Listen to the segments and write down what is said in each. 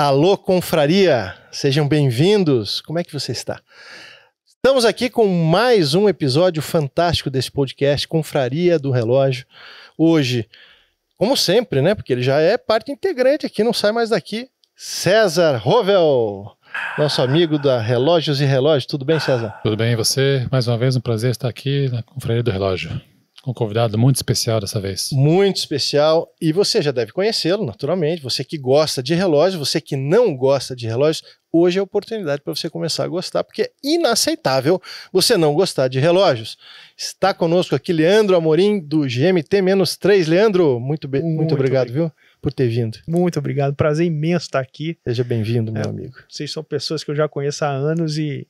Alô, confraria! Sejam bem-vindos! Como é que você está? Estamos aqui com mais um episódio fantástico desse podcast, Confraria do Relógio. Hoje, como sempre, né? Porque ele já é parte integrante aqui, não sai mais daqui. César Rovel, nosso amigo da Relógios e Relógios. Tudo bem, César? Tudo bem, e você? Mais uma vez, um prazer estar aqui na Confraria do Relógio um convidado muito especial dessa vez. Muito especial. E você já deve conhecê-lo, naturalmente. Você que gosta de relógio, você que não gosta de relógios, hoje é a oportunidade para você começar a gostar, porque é inaceitável você não gostar de relógios. Está conosco aqui Leandro Amorim, do GMT-3. Leandro, muito, muito, muito obrigado, viu? Por ter vindo. Muito obrigado. Prazer imenso estar aqui. Seja bem-vindo, meu é, amigo. Vocês são pessoas que eu já conheço há anos e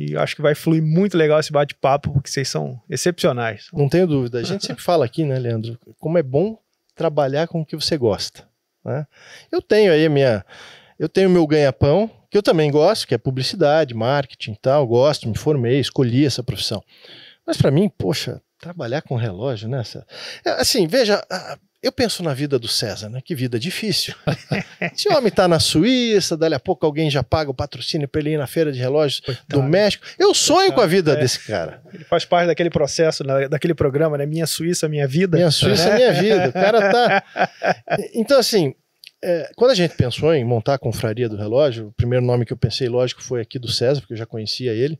e acho que vai fluir muito legal esse bate-papo, porque vocês são excepcionais. Não tenho dúvida. A gente sempre fala aqui, né, Leandro, como é bom trabalhar com o que você gosta. Né? Eu tenho aí a minha. Eu tenho meu ganha-pão, que eu também gosto, que é publicidade, marketing e tal. Gosto, me formei, escolhi essa profissão. Mas para mim, poxa, trabalhar com relógio, né? Assim, veja, eu penso na vida do César, né? Que vida difícil. Esse homem está na Suíça, dali a pouco alguém já paga o patrocínio para ele ir na feira de relógios Coitado. do México. Eu sonho Coitado. com a vida é. desse cara. Ele faz parte daquele processo, né, daquele programa, né? Minha Suíça, minha vida. Minha Suíça, minha vida. O cara tá. Então, assim, é, quando a gente pensou em montar a confraria do relógio, o primeiro nome que eu pensei, lógico, foi aqui do César, porque eu já conhecia ele.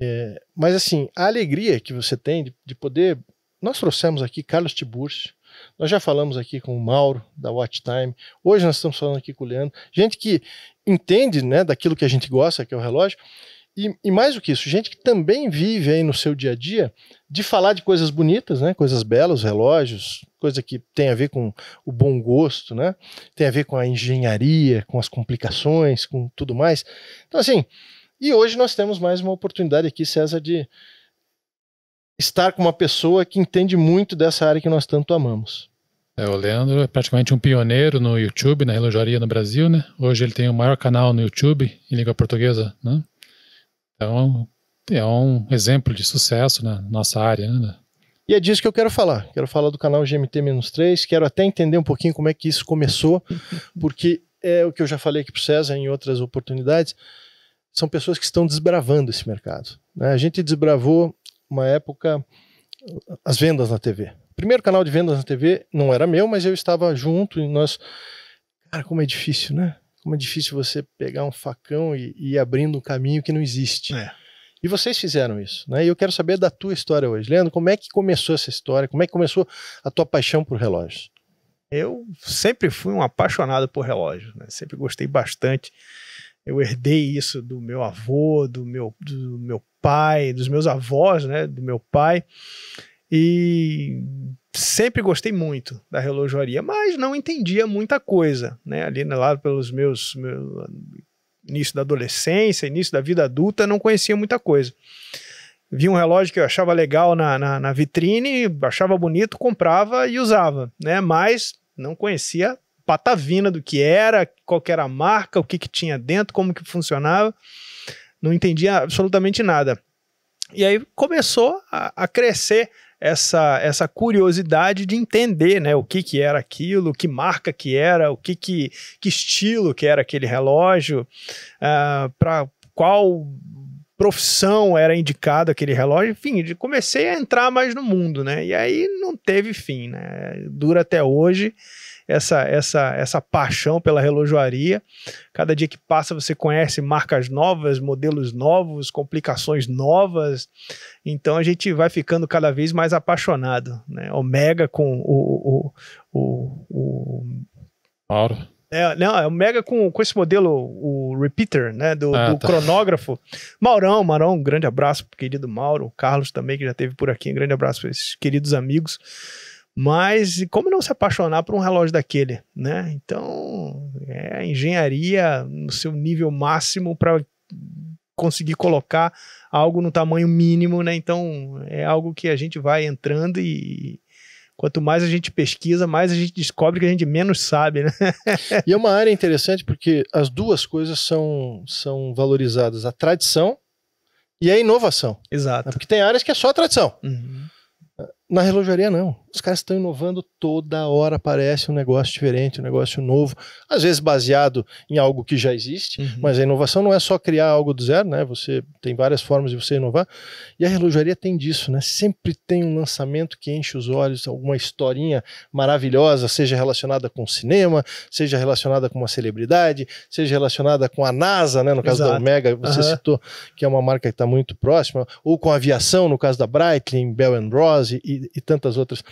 É, mas, assim, a alegria que você tem de, de poder. Nós trouxemos aqui Carlos Tiburcio nós já falamos aqui com o Mauro, da Watch Time. Hoje nós estamos falando aqui com o Leandro. Gente que entende né, daquilo que a gente gosta, que é o relógio. E, e, mais do que isso, gente que também vive aí no seu dia a dia de falar de coisas bonitas, né? Coisas belas, relógios, coisa que tem a ver com o bom gosto, né? Tem a ver com a engenharia, com as complicações, com tudo mais. Então, assim, e hoje nós temos mais uma oportunidade aqui, César, de estar com uma pessoa que entende muito dessa área que nós tanto amamos. É, o Leandro é praticamente um pioneiro no YouTube, na relojaria no Brasil, né? Hoje ele tem o maior canal no YouTube em língua portuguesa, né? Então, é um exemplo de sucesso na nossa área, né? E é disso que eu quero falar. Quero falar do canal GMT-3, quero até entender um pouquinho como é que isso começou, porque é o que eu já falei aqui para o César em outras oportunidades, são pessoas que estão desbravando esse mercado. Né? A gente desbravou uma época as vendas na TV. O primeiro canal de vendas na TV não era meu, mas eu estava junto e nós. Cara, como é difícil, né? Como é difícil você pegar um facão e, e ir abrindo um caminho que não existe. É. E vocês fizeram isso, né? E eu quero saber da tua história hoje. Leandro, como é que começou essa história? Como é que começou a tua paixão por relógios? Eu sempre fui um apaixonado por relógios, né? Sempre gostei bastante. Eu herdei isso do meu avô, do meu, do meu pai, dos meus avós, né, do meu pai. E sempre gostei muito da relojoaria, mas não entendia muita coisa, né? Ali né, lá pelos meus, meu, início da adolescência, início da vida adulta, não conhecia muita coisa. Vi um relógio que eu achava legal na, na, na vitrine, achava bonito, comprava e usava, né? Mas não conhecia patavina do que era, qual que era a marca, o que, que tinha dentro, como que funcionava não entendia absolutamente nada. E aí começou a, a crescer essa, essa curiosidade de entender né, o que, que era aquilo, que marca que era, o que, que, que estilo que era aquele relógio, uh, ah, para qual profissão era indicado aquele relógio, enfim, comecei a entrar mais no mundo, né? E aí não teve fim, né? Dura até hoje essa, essa, essa paixão pela relojoaria. Cada dia que passa você conhece marcas novas, modelos novos, complicações novas. Então a gente vai ficando cada vez mais apaixonado. Né? Omega com o. o, o, o. É, não, é o Mega com, com esse modelo, o Repeater, né, do, ah, do tá. cronógrafo. Maurão, Maurão, um grande abraço pro querido Mauro, o Carlos também, que já teve por aqui, um grande abraço para esses queridos amigos. Mas como não se apaixonar por um relógio daquele, né? Então, é a engenharia no seu nível máximo para conseguir colocar algo no tamanho mínimo, né? Então, é algo que a gente vai entrando e quanto mais a gente pesquisa, mais a gente descobre que a gente menos sabe, né? e é uma área interessante porque as duas coisas são, são valorizadas, a tradição e a inovação. Exato. Porque tem áreas que é só tradição. Uhum Na relojaria, não. Os caras estão inovando toda hora, aparece um negócio diferente, um negócio novo, às vezes baseado em algo que já existe, Uhum. mas a inovação não é só criar algo do zero, né? Você tem várias formas de você inovar. E a relojaria tem disso, né? Sempre tem um lançamento que enche os olhos, alguma historinha maravilhosa, seja relacionada com cinema, seja relacionada com uma celebridade, seja relacionada com a NASA, né? No caso da Exato. Omega, você Aham. citou que é uma marca que está muito próxima, ou com aviação, no caso da Breitling, Bell Rose e, e tantas outras.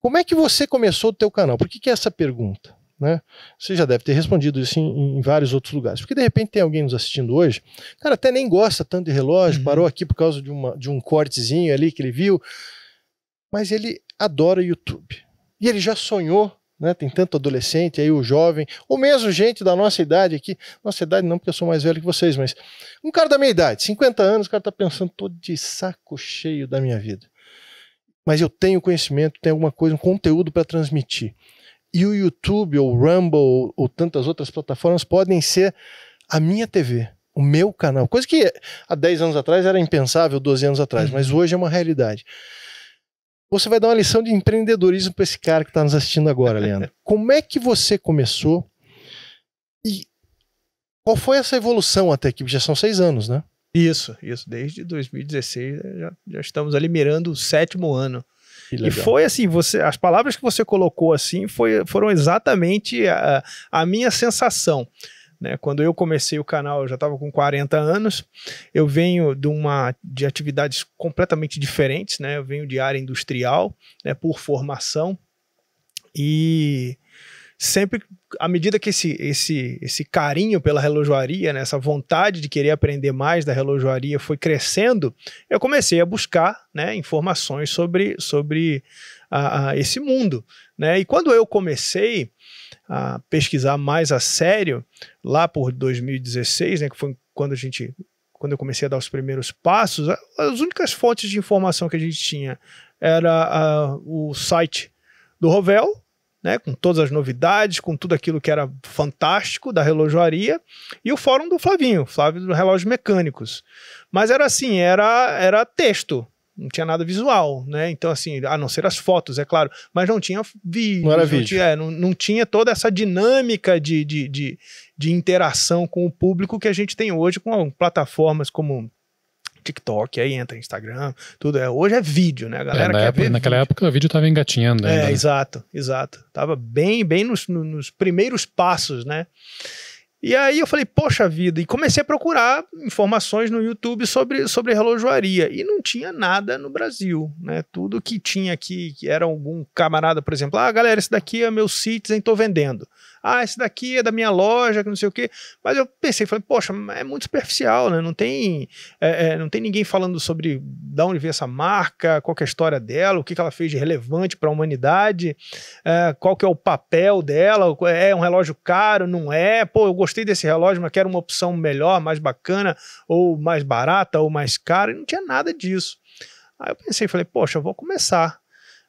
Como é que você começou o teu canal? Por que, que é essa pergunta? Né? Você já deve ter respondido isso em, em vários outros lugares. Porque de repente tem alguém nos assistindo hoje, cara, até nem gosta tanto de relógio, Uhum. parou aqui por causa de, uma, de um cortezinho ali que ele viu, mas ele adora YouTube. E ele já sonhou, né? Tem tanto adolescente aí, o jovem, ou mesmo gente da nossa idade aqui. Nossa idade não, porque eu sou mais velho que vocês, mas um cara da minha idade, 50 anos, o cara tá pensando, tô de saco cheio da minha vida. Mas eu tenho conhecimento, tenho alguma coisa, um conteúdo para transmitir. E o YouTube, ou o Rumble, ou, ou tantas outras plataformas podem ser a minha TV, o meu canal. Coisa que há 10 anos atrás era impensável, 12 anos atrás, Uhum. mas hoje é uma realidade. Você vai dar uma lição de empreendedorismo para esse cara que está nos assistindo agora, Leandro. Como é que você começou e qual foi essa evolução até aqui? Já são seis anos, né? Isso, isso. Desde 2016 eh, já, já estamos ali mirando o sétimo ano. E foi assim, você, as palavras que você colocou assim foi, foram exatamente a, a minha sensação. Né? Quando eu comecei o canal, eu já estava com 40 anos. Eu venho de uma de atividades completamente diferentes, né? Eu venho de área industrial, né? Por formação e sempre à medida que esse, esse, esse carinho pela relojoaria, né, essa vontade de querer aprender mais da relojoaria foi crescendo, eu comecei a buscar né, informações sobre, sobre a, a esse mundo. Né? E quando eu comecei a pesquisar mais a sério, lá por 2016, né, que foi quando a gente quando eu comecei a dar os primeiros passos, as únicas fontes de informação que a gente tinha era o site do Rovel, né, com todas as novidades, com tudo aquilo que era fantástico da relojoaria, e o fórum do Flavinho, Flávio do Relógios Mecânicos. Mas era assim, era, era texto, não tinha nada visual, né? Então, assim, a não ser as fotos, é claro, mas não tinha vídeo. Não era vídeo. Tinha, é, não, não tinha toda essa dinâmica de, de, de, de interação com o público que a gente tem hoje com plataformas como TikTok, aí entra Instagram, tudo. É, hoje é vídeo, né? A É, galera na quer época- naquela vídeo. época o vídeo estava engatinhando ainda. É, né? exato, exato. Tava bem, bem nos, no- nos primeiros passos, né? E aí eu falei, poxa vida, e comecei a procurar informações no YouTube sobre, sobre relojoaria. E não tinha nada no Brasil, né? Tudo que tinha aqui, que era algum camarada, por exemplo, ah, galera, esse daqui é meu Citizen, tô vendendo. Ah, esse daqui é da minha loja, que não sei o quê. Mas eu pensei, falei, poxa, é muito superficial, né? Não tem, é, é, não tem ninguém falando sobre de onde veio essa marca, qual é a história dela, o que, que ela fez de relevante para a humanidade, é, qual que é o papel dela, é um relógio caro, não é? Pô, eu gostei desse relógio, mas quero uma opção melhor, mais bacana, ou mais barata, ou mais cara, e não tinha nada disso. Aí eu pensei, falei, poxa, eu vou começar.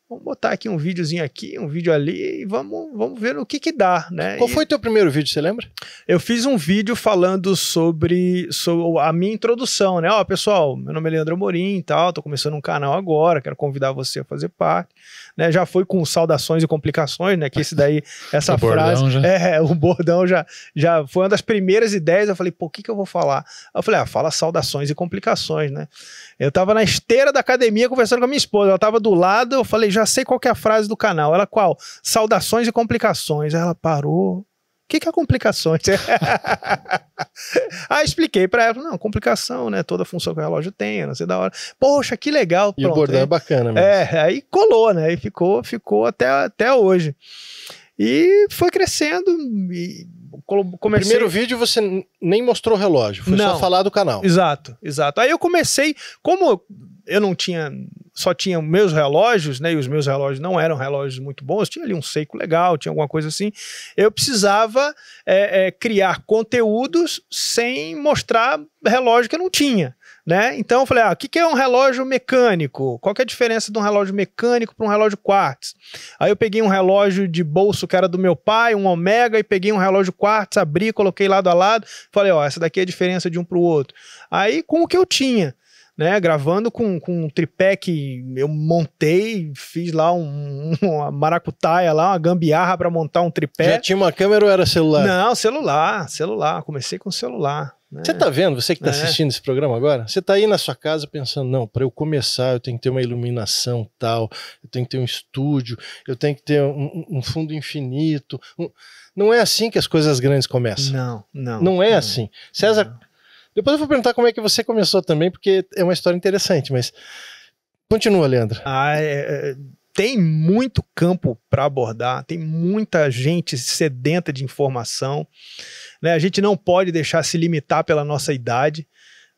Vamos botar aqui um videozinho aqui, um vídeo ali e vamos, vamos ver o que que dá, né? Qual E- foi teu primeiro vídeo, você lembra? eu fiz um vídeo falando sobre, sobre a minha introdução, né? Ó, pessoal, meu nome é Leandro Amorim e tal, tô começando um canal agora, quero convidar você a fazer parte, né? Já foi com saudações e complicações, né? Que esse daí, essa O bordão frase, já. é, o bordão já, já foi uma das primeiras ideias, eu falei, pô, o que que eu vou falar? Eu falei, ah, fala saudações e complicações, né? Eu tava na esteira da academia conversando com a minha esposa, ela tava do lado, eu falei, já sei qual é a frase do canal. Ela, qual? Saudações e complicações. Ela parou, o que, que é complicações? Aí expliquei pra ela, não, complicação, né? Toda função que o relógio tem, não sei da hora. Poxa, que legal. E o pronto. bordão é bacana mesmo. é, aí colou, né? E ficou, ficou até, até hoje. E foi crescendo e comecei... primeiro vídeo você nem mostrou o relógio, foi só Não. falar do canal. Exato, exato. Aí eu comecei, como eu não tinha, só tinha meus relógios, né? E os meus relógios não eram relógios muito bons, tinha ali um Seiko legal, tinha alguma coisa assim. Eu precisava é, é, criar conteúdos sem mostrar relógio que eu não tinha. Né? Então eu falei, ah, o que, que é um relógio mecânico? Qual que é a diferença de um relógio mecânico para um relógio quartz? Aí eu peguei um relógio de bolso que era do meu pai, um Omega, e peguei um relógio quartz, abri, coloquei lado a lado, falei, ó, essa daqui é a diferença de um para o outro. Aí com o que eu tinha. Né? Gravando com, com um tripé que eu montei, fiz lá um, uma maracutaia lá, uma gambiarra para montar um tripé. Já tinha uma câmera ou era celular? Não, celular, celular. Comecei com celular. né? Você tá vendo, você que tá É. assistindo esse programa agora? Você tá aí na sua casa pensando, não, para eu começar eu tenho que ter uma iluminação tal, eu tenho que ter um estúdio, eu tenho que ter um, um fundo infinito. um- Não é assim que as coisas grandes começam. Não, não. Não é assim. César, depois eu vou perguntar como é que você começou também, porque é uma história interessante, mas continua, Leandro. Ah, é- é- tem muito campo para abordar, tem muita gente sedenta de informação. Né? A gente não pode deixar se limitar pela nossa idade.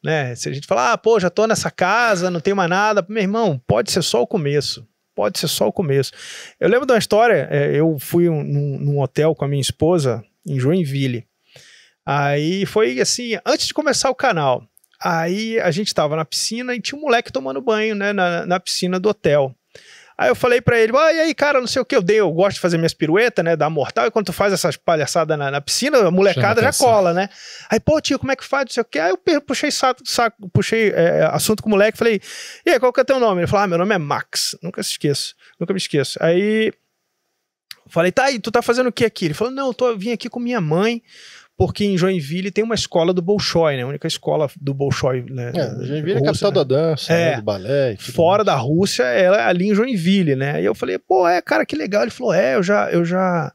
Né? Se a gente falar, ah, pô, já tô nessa casa, não tenho mais nada, meu irmão, pode ser só o começo. Pode ser só o começo. Eu lembro de uma história, é, eu fui um- num, num hotel com a minha esposa em Joinville. Aí foi assim, antes de começar o canal. Aí a gente tava na piscina e tinha um moleque tomando banho, né, na, na piscina do hotel. Aí eu falei pra ele, ah, e aí, cara, não sei o que, eu dei, eu gosto de fazer minhas piruetas, né, da mortal, e quando tu faz essas palhaçadas na, na piscina, a molecada já cola, né? Aí, pô, tio, como é que faz, não sei o que, aí eu puxei saco, saco puxei é, assunto com o moleque, falei, e aí, qual que é teu nome? Ele falou, ah, meu nome é Max, nunca se esqueço, nunca me esqueço. Aí, falei, tá, e tu tá fazendo o que aqui? Ele falou, não, eu, tô, eu vim aqui com minha mãe, porque em Joinville tem uma escola do Bolshoi, né, a única escola do Bolshoi, né? É, Joinville é Rússia, capital né? da dança, É. né, do balé. fora da Rússia, ela é ali em Joinville, né? E eu falei, pô, é, cara, que legal. Ele falou, é, eu já, eu já,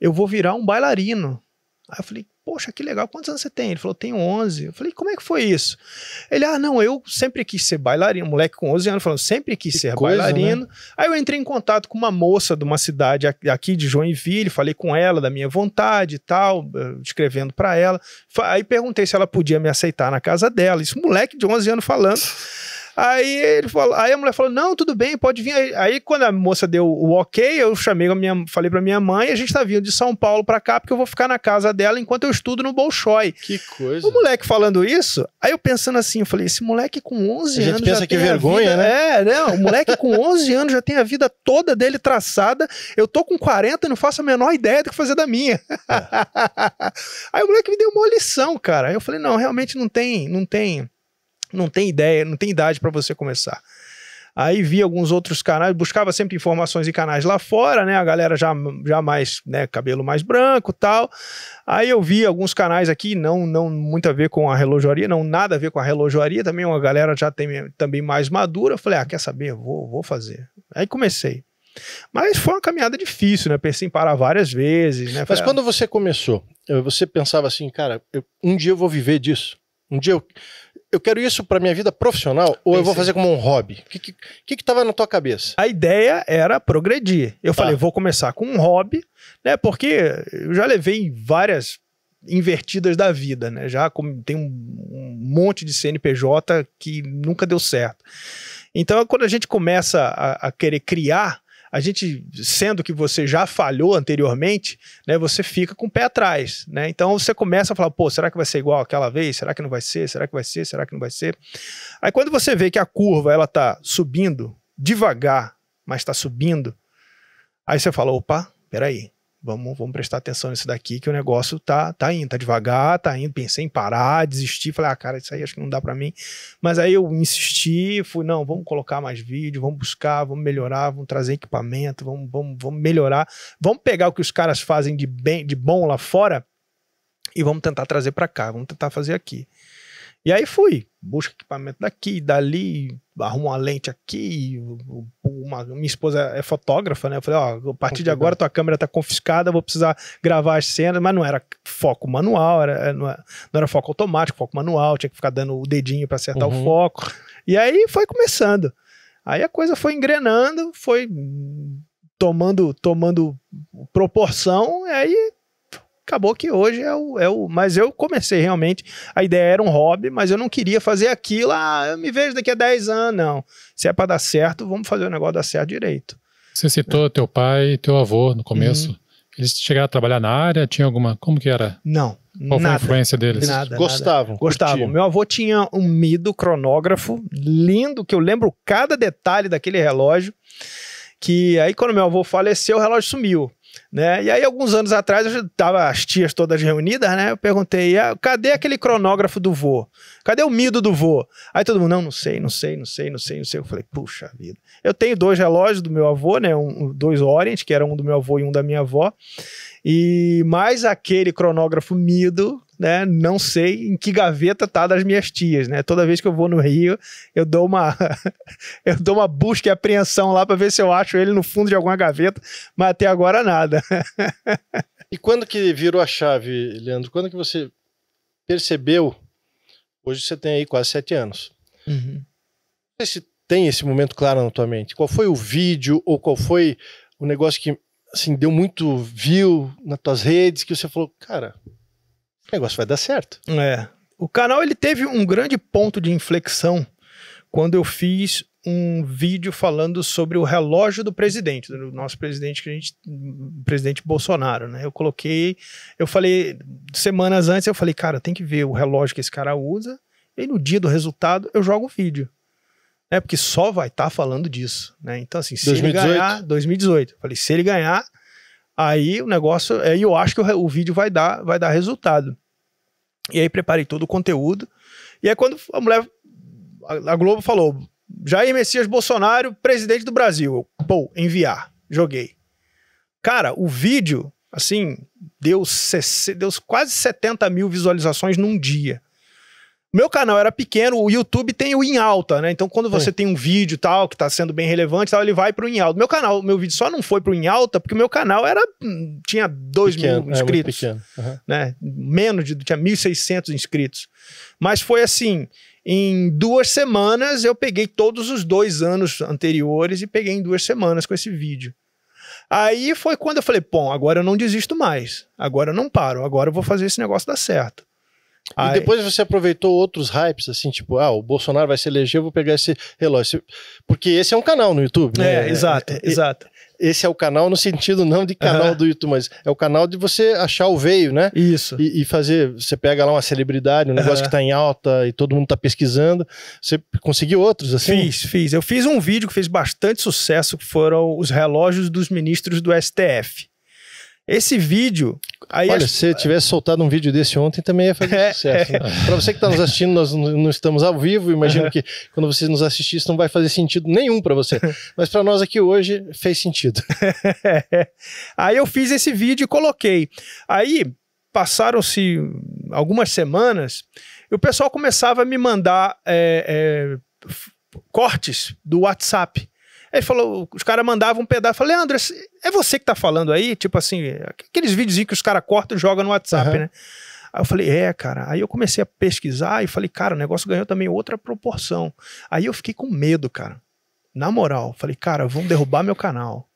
eu vou virar um bailarino. Aí eu falei, poxa, que legal, quantos anos você tem? Ele falou, tenho 11. Eu falei, como é que foi isso? Ele, ah, não, eu sempre quis ser bailarino, moleque com 11 anos, falando, sempre quis Que ser coisa, bailarino. Aí eu entrei em contato com uma moça de uma cidade aqui- de Joinville, falei com ela da minha vontade e tal, eh, escrevendo pra ela. Aí perguntei se ela podia me aceitar na casa dela. Isso, moleque de 11 anos falando. Aí ele falou, aí a mulher falou: "Não, tudo bem, pode vir". Aí, quando a moça deu o OK, eu chamei a minha, falei pra minha mãe, a gente tá vindo de São Paulo pra cá porque eu vou ficar na casa dela enquanto eu estudo no Bolshoi. Que coisa. O moleque falando isso, aí eu pensando assim, eu falei, esse moleque com 11 A gente anos pensa já que tem a vergonha, vida- né? É, não, o moleque com 11 anos já tem a vida toda dele traçada. Eu tô com 40 e não faço a menor ideia do que fazer da minha. aí o moleque me deu uma lição, cara. Aí eu falei, não, realmente não tem, não tem, não tem ideia, não tem idade para você começar. Aí vi alguns outros canais, buscava sempre informações em canais lá fora, né? A galera já, já mais, né, cabelo mais branco tal. Aí eu vi alguns canais aqui, não, não muito a ver com a relojoaria, não nada a ver com a relojoaria, também uma galera já tem também mais madura. Eu falei, ah, quer saber? Vou, vou fazer. Aí comecei. Mas foi uma caminhada difícil, né? Pensei em parar várias vezes, né? Mas Falei, quando você começou, eh, você pensava assim, cara, eu- um dia eu vou viver disso. Um dia eu, eu quero isso pra minha vida profissional ou eu vou Pensei. fazer como um hobby? O que que, que tava na tua cabeça? A ideia era progredir. Eu Tá. falei, vou começar com um hobby, né? Porque eu já levei várias invertidas da vida, né? Já tem um, um monte de CNPJ que nunca deu certo. Então, quando a gente começa a, a querer criar, a gente, sendo que você já falhou anteriormente, né, você fica com o pé atrás, né? Então você começa a falar, pô, será que vai ser igual aquela vez? Será que não vai ser? Será que vai ser? Será que não vai ser? Aí quando você vê que a curva ela tá subindo devagar, mas está subindo, aí você fala, opa, peraí, vamos, vamos prestar atenção nisso daqui que o negócio tá, tá indo, tá devagar, tá indo, pensei em parar, desistir, falei, ah, cara, isso aí acho que não dá para mim, mas aí eu insisti, fui, não, vamos colocar mais vídeo, vamos buscar, vamos melhorar, vamos trazer equipamento, vamos, vamos, vamos melhorar, vamos pegar o que os caras fazem de, bem, de bom lá fora e vamos tentar trazer para cá, vamos tentar fazer aqui. E aí fui, busca equipamento daqui, dali, arruma uma lente aqui. uma- minha esposa é fotógrafa, né? Eu falei, ó, a partir de agora tua câmera tá confiscada, vou precisar gravar as cenas, mas não era foco manual, era, não, era, não era foco automático, foco manual, tinha que ficar dando o dedinho para acertar Uhum. o foco. E aí foi começando. Aí a coisa foi engrenando, foi tomando, tomando proporção, e aí acabou que hoje é o, é o. Mas eu comecei realmente. A ideia era um hobby, mas eu não queria fazer aquilo. Ah, eu me vejo daqui a 10 anos. Não. Se é para dar certo, vamos fazer o negócio dar certo direito. Você citou teu pai e teu avô no começo. Uhum. Eles chegaram a trabalhar na área? Tinha alguma. Como que era? Não. Qual foi a nada. influência deles? Nada. nada. Gostavam. Gostavam. curtiam. Meu avô tinha um Mido cronógrafo lindo, que eu lembro cada detalhe daquele relógio. Que aí, quando meu avô faleceu, o relógio sumiu. Né? E aí, alguns anos atrás, eu tava as tias todas reunidas, né? Eu perguntei, ah, cadê aquele cronógrafo do vô? Cadê o mido do vô? Aí todo mundo, não, não sei, não sei, não sei, não sei, não sei. Eu falei, puxa vida. Eu tenho dois relógios do meu avô, né? Um, dois Orient, que era um do meu avô e um da minha avó. E mais aquele cronógrafo mido, né? Não sei em que gaveta tá das minhas tias, né? Toda vez que eu vou no Rio, eu dou uma eu dou uma busca e apreensão lá para ver se eu acho ele no fundo de alguma gaveta, mas até agora nada. e quando que virou a chave, Leandro? Quando que você percebeu? Hoje você tem aí quase sete anos. Uhum. Não sei se tem esse momento claro na tua mente. Qual foi o vídeo ou qual foi o negócio que assim deu muito view nas tuas redes que você falou, cara, negócio vai dar certo. É. O canal ele teve um grande ponto de inflexão quando eu fiz um vídeo falando sobre o relógio do presidente, do nosso presidente que a gente, presidente Bolsonaro, né? Eu coloquei, eu falei semanas antes, eu falei, cara, tem que ver o relógio que esse cara usa. E no dia do resultado eu jogo o vídeo. É porque só vai estar tá falando disso, né? Então assim, se 2018. ele ganhar 2018, eu falei, se ele ganhar, Aí o negócio, aí eu acho que o, o, vídeo vai dar, vai dar resultado. E aí preparei todo o conteúdo. E aí quando a mulher, a, a Globo falou, Jair Messias Bolsonaro, presidente do Brasil. Eu, pô, enviar. Joguei. Cara, o vídeo, assim, deu, deu quase 70 mil visualizações num dia. Meu canal era pequeno, o YouTube tem o em alta, né? Então, quando você tem um vídeo tal, que tá sendo bem relevante, tal, ele vai pro em alta. Meu canal, meu vídeo só não foi pro em alta porque o meu canal era hum, tinha 2 mil é, inscritos. É, uhum. né? Menos de. tinha 1.600 inscritos. Mas foi assim. Em duas semanas eu peguei todos os dois anos anteriores e peguei em duas semanas com esse vídeo. Aí foi quando eu falei, bom, agora eu não desisto mais. Agora eu não paro. Agora eu vou fazer esse negócio dar certo. E depois você aproveitou outros hypes, assim, tipo, ah, o Bolsonaro vai se eleger, eu vou pegar esse relógio. Porque esse é um canal no YouTube, né? É, exato, é, exato. Esse é o canal no sentido não de canal uhum. do YouTube, mas é o canal de você achar o veio, né? Isso. E, e fazer, você pega lá uma celebridade, um negócio que tá em alta e todo mundo tá pesquisando. Você conseguiu outros, assim? Fiz, fiz. Eu fiz um vídeo que fez bastante sucesso, que foram os relógios dos ministros do STF. Esse vídeo. Aí Olha, se tivesse soltado um vídeo desse ontem, também ia fazer é, sucesso. Né? Para você que está nos assistindo, nós não estamos ao vivo. Imagino que quando você nos assistir, isso não vai fazer sentido nenhum para você. Mas para nós aqui hoje, fez sentido. aí eu fiz esse vídeo e coloquei. Aí passaram-se algumas semanas e o pessoal começava a me mandar é, é, cortes do WhatsApp. Ele falou, os caras mandavam um pedaço. Eu falei, Leandro, é você que tá falando aí? Tipo assim, aqueles vídeos que os caras cortam e jogam no WhatsApp, uhum. né? Aí eu falei, é, cara. Aí eu comecei a pesquisar e falei, cara, o negócio ganhou também outra proporção. Aí eu fiquei com medo, cara. Na moral, falei, cara, vão derrubar meu canal.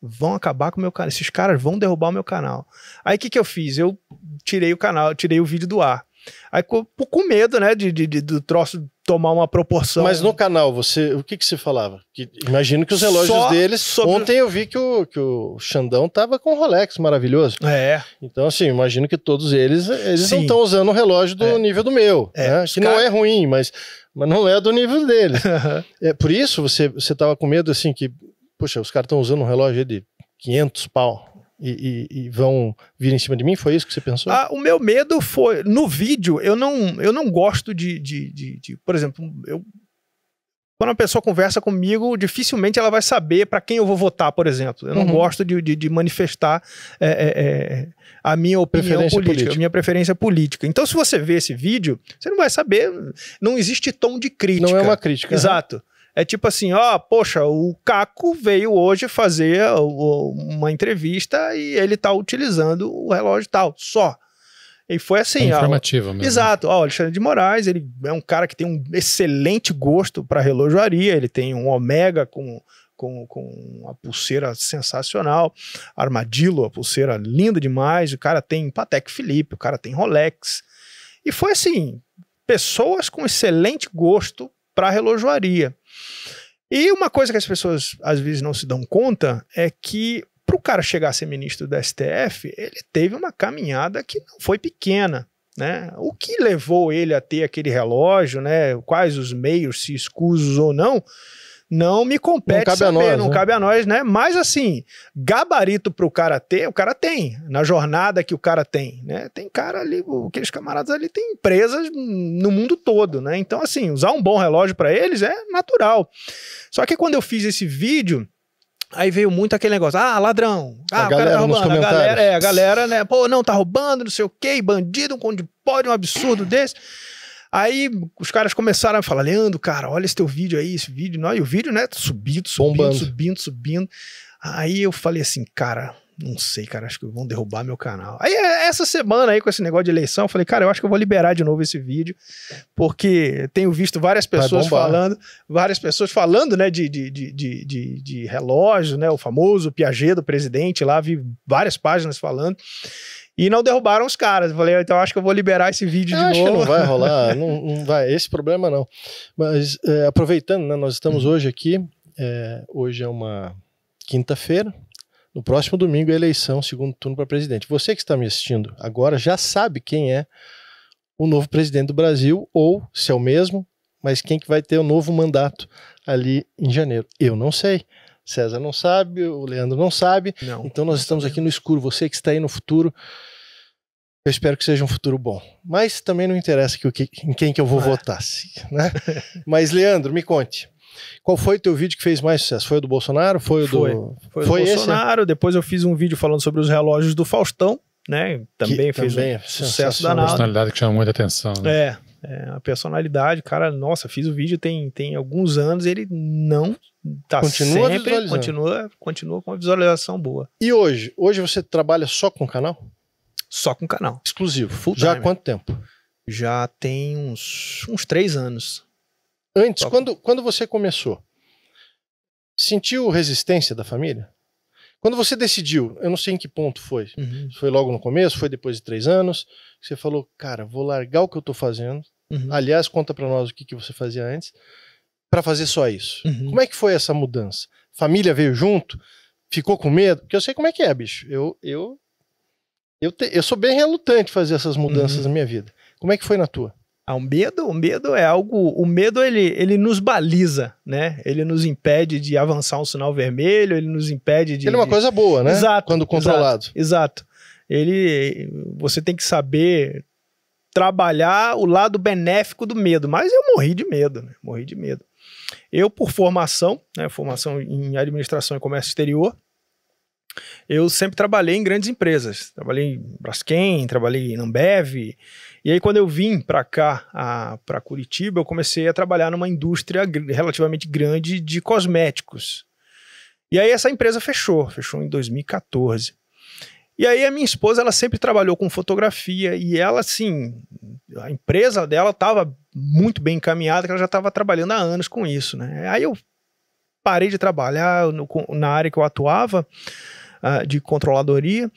Vão acabar com o meu canal. Esses caras vão derrubar o meu canal. Aí o que, que eu fiz? Eu tirei o canal, tirei o vídeo do ar. Aí com, com medo, né, de, de, de, do troço tomar uma proporção. Mas no canal, você, o que que se falava? Que, imagino que os relógios Só deles. Sobre... Ontem eu vi que o, que o Xandão tava com o Rolex maravilhoso. É. Então, assim, imagino que todos eles, eles Sim. não estão usando o relógio do é. nível do meu. É. Né? Que não é ruim, mas, mas não é do nível deles. é, por isso você, você tava com medo, assim, que, poxa, os caras estão usando um relógio de 500 pau e, e, e, vão vir em cima de mim? Foi isso que você pensou? Ah, o meu medo foi. No vídeo, eu não, eu não gosto de, de, de, de Por exemplo, eu, quando uma pessoa conversa comigo, dificilmente ela vai saber para quem eu vou votar, por exemplo. Eu não uhum. gosto de, de, de manifestar é, é, é a minha opinião política, política, a minha preferência política. Então, se você vê esse vídeo, você não vai saber. Não existe tom de crítica. Não é uma crítica. Exato. Uhum. É tipo assim, ó, poxa, o Caco veio hoje fazer uma entrevista e ele tá utilizando o relógio tal, só. E foi assim. É informativo ó, mesmo. Exato. Ó, o Alexandre de Moraes, ele é um cara que tem um excelente gosto para relojoaria, ele tem um Omega com, com, com a pulseira sensacional, Armadillo, a pulseira linda demais, o cara tem Patek Philippe, o cara tem Rolex. E foi assim, pessoas com excelente gosto para relojoaria. E uma coisa que as pessoas às vezes não se dão conta é que para o cara chegar a ser ministro do STF, ele teve uma caminhada que não foi pequena. Né? O que levou ele a ter aquele relógio, né? quais os meios, se escusos ou não, não me compete Não cabe a saber, nós, não né? cabe a nós, né? Mas assim, gabarito pro cara ter, o cara tem, na jornada que o cara tem, né? Tem cara ali, o- aqueles camaradas ali têm empresas no mundo todo, né? Então assim, usar um bom relógio para eles é natural. Só que quando eu fiz esse vídeo, Aí veio muito aquele negócio, ah, ladrão, ah, A o cara tá roubando, a galera, é, a galera, né, pô, não, tá roubando, não sei o quê, bandido, onde pode um absurdo desse. Aí os caras começaram a falar, Leandro, cara, olha esse teu vídeo aí, esse vídeo, não, e o vídeo, né, subindo, subindo, Bombando. subindo, subindo. Aí eu falei assim, cara, não sei, cara, acho que vão derrubar meu canal. Aí é, essa semana aí com esse negócio de eleição, eu falei, cara, eu acho que eu vou liberar de novo esse vídeo, porque tenho visto várias pessoas falando, várias pessoas falando, né, de, de, de, de, de, de relógio, né, o famoso Piaget do presidente lá, vi várias páginas falando, e não derrubaram os caras. Eu falei, então acho que eu vou liberar esse vídeo Eu de acho que novo. não vai rolar, não, não vai, esse problema não. Mas é, aproveitando, né, nós estamos Uhum. hoje aqui, é, hoje é uma quinta-feira, no próximo domingo é eleição, segundo turno para presidente. Você que está me assistindo agora já sabe quem é o novo presidente do Brasil, ou se é o mesmo, mas quem que vai ter o novo mandato ali em janeiro. Eu não sei. César não sabe, o Leandro não sabe, Não. então nós estamos aqui no escuro. Você que está aí no futuro, eu espero que seja um futuro bom. Mas também não interessa que, o que- em quem que eu vou É. votar. Né? Mas, Leandro, me conte. Qual foi o teu vídeo que fez mais sucesso? Foi o do Bolsonaro? Foi o Foi. do. Foi, Foi o esse, Bolsonaro, depois eu fiz um vídeo falando sobre os relógios do Faustão, né? Também Que fez também um é sucesso danado. personalidade que chama muita atenção. Né? É, é, a personalidade, cara, nossa, fiz o vídeo tem, tem alguns anos, ele não tá Continua sempre, continua, continua com uma visualização boa. E hoje? Hoje você trabalha só com o canal? Só com o canal. Exclusivo. Full Já há quanto tempo? Já tem uns, uns três anos. Antes, Só- quando, quando você começou, sentiu resistência da família? Quando você decidiu, eu não sei em que ponto foi. Foi logo no começo, foi depois de três anos. Você falou, cara, vou largar o que eu tô fazendo. Uhum. Aliás, conta pra nós o que, que você fazia antes, para fazer só isso. Uhum. Como é que foi essa mudança? Família veio junto? Ficou com medo? Porque eu sei como é que é, bicho. Eu, eu, eu, te- eu sou bem relutante em fazer essas mudanças Uhum. na minha vida. Como é que foi na tua? Ah, o medo, o medo é algo, o medo ele, ele nos baliza, né? Ele nos impede de avançar um sinal vermelho, ele nos impede de Ele é uma de- coisa boa, né? Exato, Quando controlado. Exato. Ele, você tem que saber trabalhar o lado benéfico do medo. Mas eu morri de medo, né? Morri de medo. Eu, por formação, né, formação em administração e comércio exterior, eu sempre trabalhei em grandes empresas. Trabalhei em Braskem, trabalhei em Ambev. E aí, quando eu vim para cá, para Curitiba, eu comecei a trabalhar numa indústria relativamente grande de cosméticos. E aí, essa empresa fechou, fechou em 2014. E aí, a minha esposa, ela sempre trabalhou com fotografia e ela, assim, a empresa dela estava muito bem encaminhada, que ela já estava trabalhando há anos com isso, né? Aí eu parei de trabalhar no- na área que eu atuava, ah, de controladoria.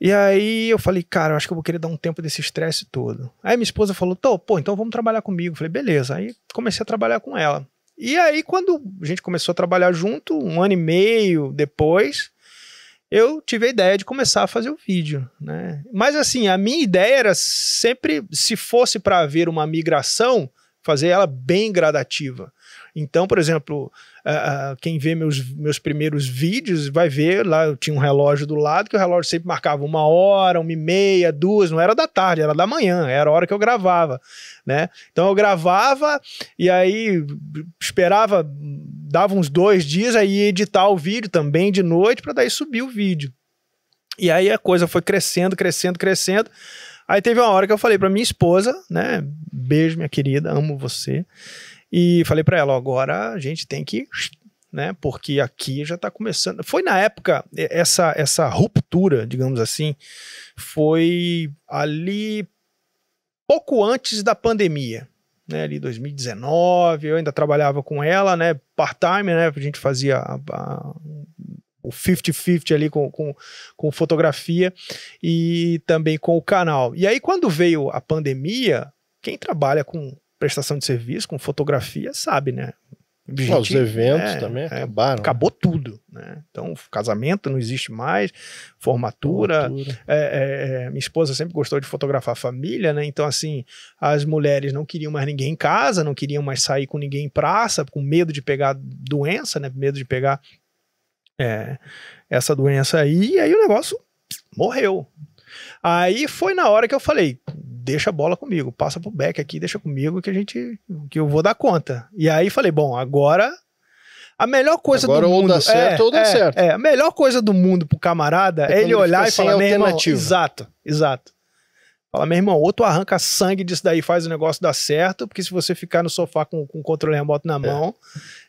E aí eu falei, cara, eu acho que eu vou querer dar um tempo desse estresse todo. Aí minha esposa falou, Tô, pô, então vamos trabalhar comigo. Eu falei, beleza. Aí comecei a trabalhar com ela. E aí, quando a gente começou a trabalhar junto, um ano e meio depois, eu tive a ideia de começar a fazer o vídeo, né? Mas assim, a minha ideia era sempre, se fosse para haver uma migração, fazer ela bem gradativa. Então, por exemplo, ah, quem vê meus, meus primeiros vídeos vai ver lá, eu tinha um relógio do lado, que o relógio sempre marcava uma hora, uma e meia, duas, não era da tarde, era da manhã, era a hora que eu gravava, né? Então eu gravava e aí esperava, dava uns dois dias, aí editar o vídeo também de noite, para daí subir o vídeo. E aí a coisa foi crescendo, crescendo, crescendo. Aí teve uma hora que eu falei para minha esposa, né? Beijo, minha querida, amo você. E falei para ela, agora a gente tem que, né? Porque aqui já tá começando. Foi na época essa essa ruptura, digamos assim, foi ali pouco antes da pandemia, né? Ali 2019, eu ainda trabalhava com ela, né? Part-time, né? A gente fazia a- a- o 50-50 ali com, com, com fotografia e também com o canal. E aí, quando veio a pandemia, quem trabalha com prestação de serviço, com fotografia, sabe, né? Ah, os eventos é, também é, acabaram. Acabou tudo, né? Então, casamento não existe mais, formatura. Formatura. É, é, é, minha esposa sempre gostou de fotografar a família, né? Então, assim, as mulheres não queriam mais ninguém em casa, não queriam mais sair com ninguém em praça, com medo de pegar doença, né? Medo de pegar é, essa doença aí. E aí o negócio morreu. Aí foi na hora que eu falei: deixa a bola comigo, passa pro back aqui, deixa comigo que a gente que eu vou dar conta. E aí falei, bom, agora a melhor coisa Agora do ou mundo dá certo é, ou dá é, certo. É, a melhor coisa do mundo pro camarada É é, ele olhar e falar, meu irmão, exato, exato. Fala, meu irmão, ou tu arranca sangue disso daí, faz o negócio dar certo, porque se você ficar no sofá com, com o controle remoto na mão,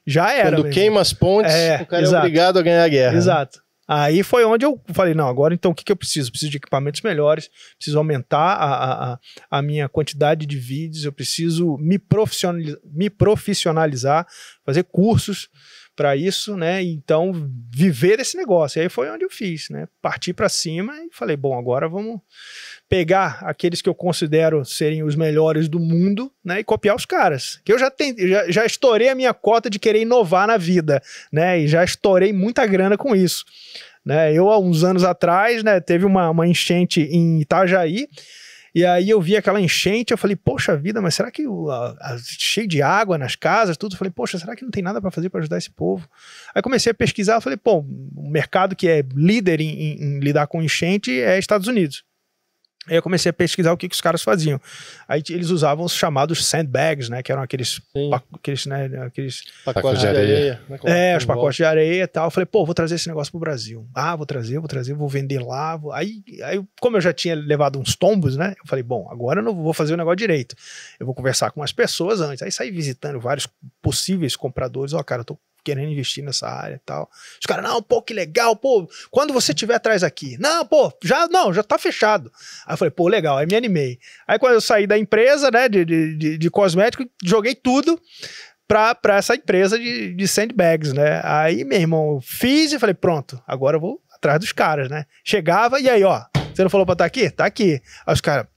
já era. É. Quando queima as pontes, É, o cara exato. é obrigado a ganhar a guerra. irmão. Exato. Aí foi onde eu falei, não, agora então o que, que eu preciso? Preciso de equipamentos melhores, preciso aumentar a, a, a- minha quantidade de vídeos, eu preciso me, profissionaliz- me profissionalizar, fazer cursos para isso, né? Então, viver esse negócio. Aí foi onde eu fiz, né? Parti para cima e falei, bom, agora vamos pegar aqueles que eu considero serem os melhores do mundo, né, e copiar os caras. Que eu já, já, já estourei a minha cota de querer inovar na vida, né, e já estourei muita grana com isso. Né, eu, há uns anos atrás, né, teve uma, uma enchente em Itajaí, e aí eu vi aquela enchente, eu falei, poxa vida, mas será que o, a- a- cheio de água nas casas, tudo? Eu falei, poxa, será que não tem nada para fazer para ajudar esse povo? Aí comecei a pesquisar, eu falei, pô, o mercado que é líder em, em- em lidar com enchente é Estados Unidos. Aí eu comecei a pesquisar o que, que os caras faziam. Aí eles usavam os chamados sandbags, né? Que eram aqueles, pa- aqueles, né, aqueles pacote de areia. né, é, os pacotes de areia e tal. Eu falei, pô, vou trazer esse negócio pro Brasil. Ah, vou trazer, vou trazer, vou vender lá. vou- Aí, aí, como eu já tinha levado uns tombos, né? Eu falei, bom, agora eu não vou fazer o negócio direito. Eu vou conversar com as pessoas antes. Aí saí visitando vários possíveis compradores. Ó, cara, eu tô querendo investir nessa área e tal. Os caras, não, pô, que legal, pô, quando você tiver atrás aqui. Não, pô, já, não, já tá fechado. Aí eu falei, pô, legal, aí me animei. Aí quando eu saí da empresa, né, de, de, de, cosmético, joguei tudo pra, essa empresa de, de sandbags, né? Aí, meu irmão, fiz e falei, pronto, agora eu vou atrás dos caras, né? Chegava e aí, ó, você não falou pra estar aqui? Tá aqui. Aí os caras,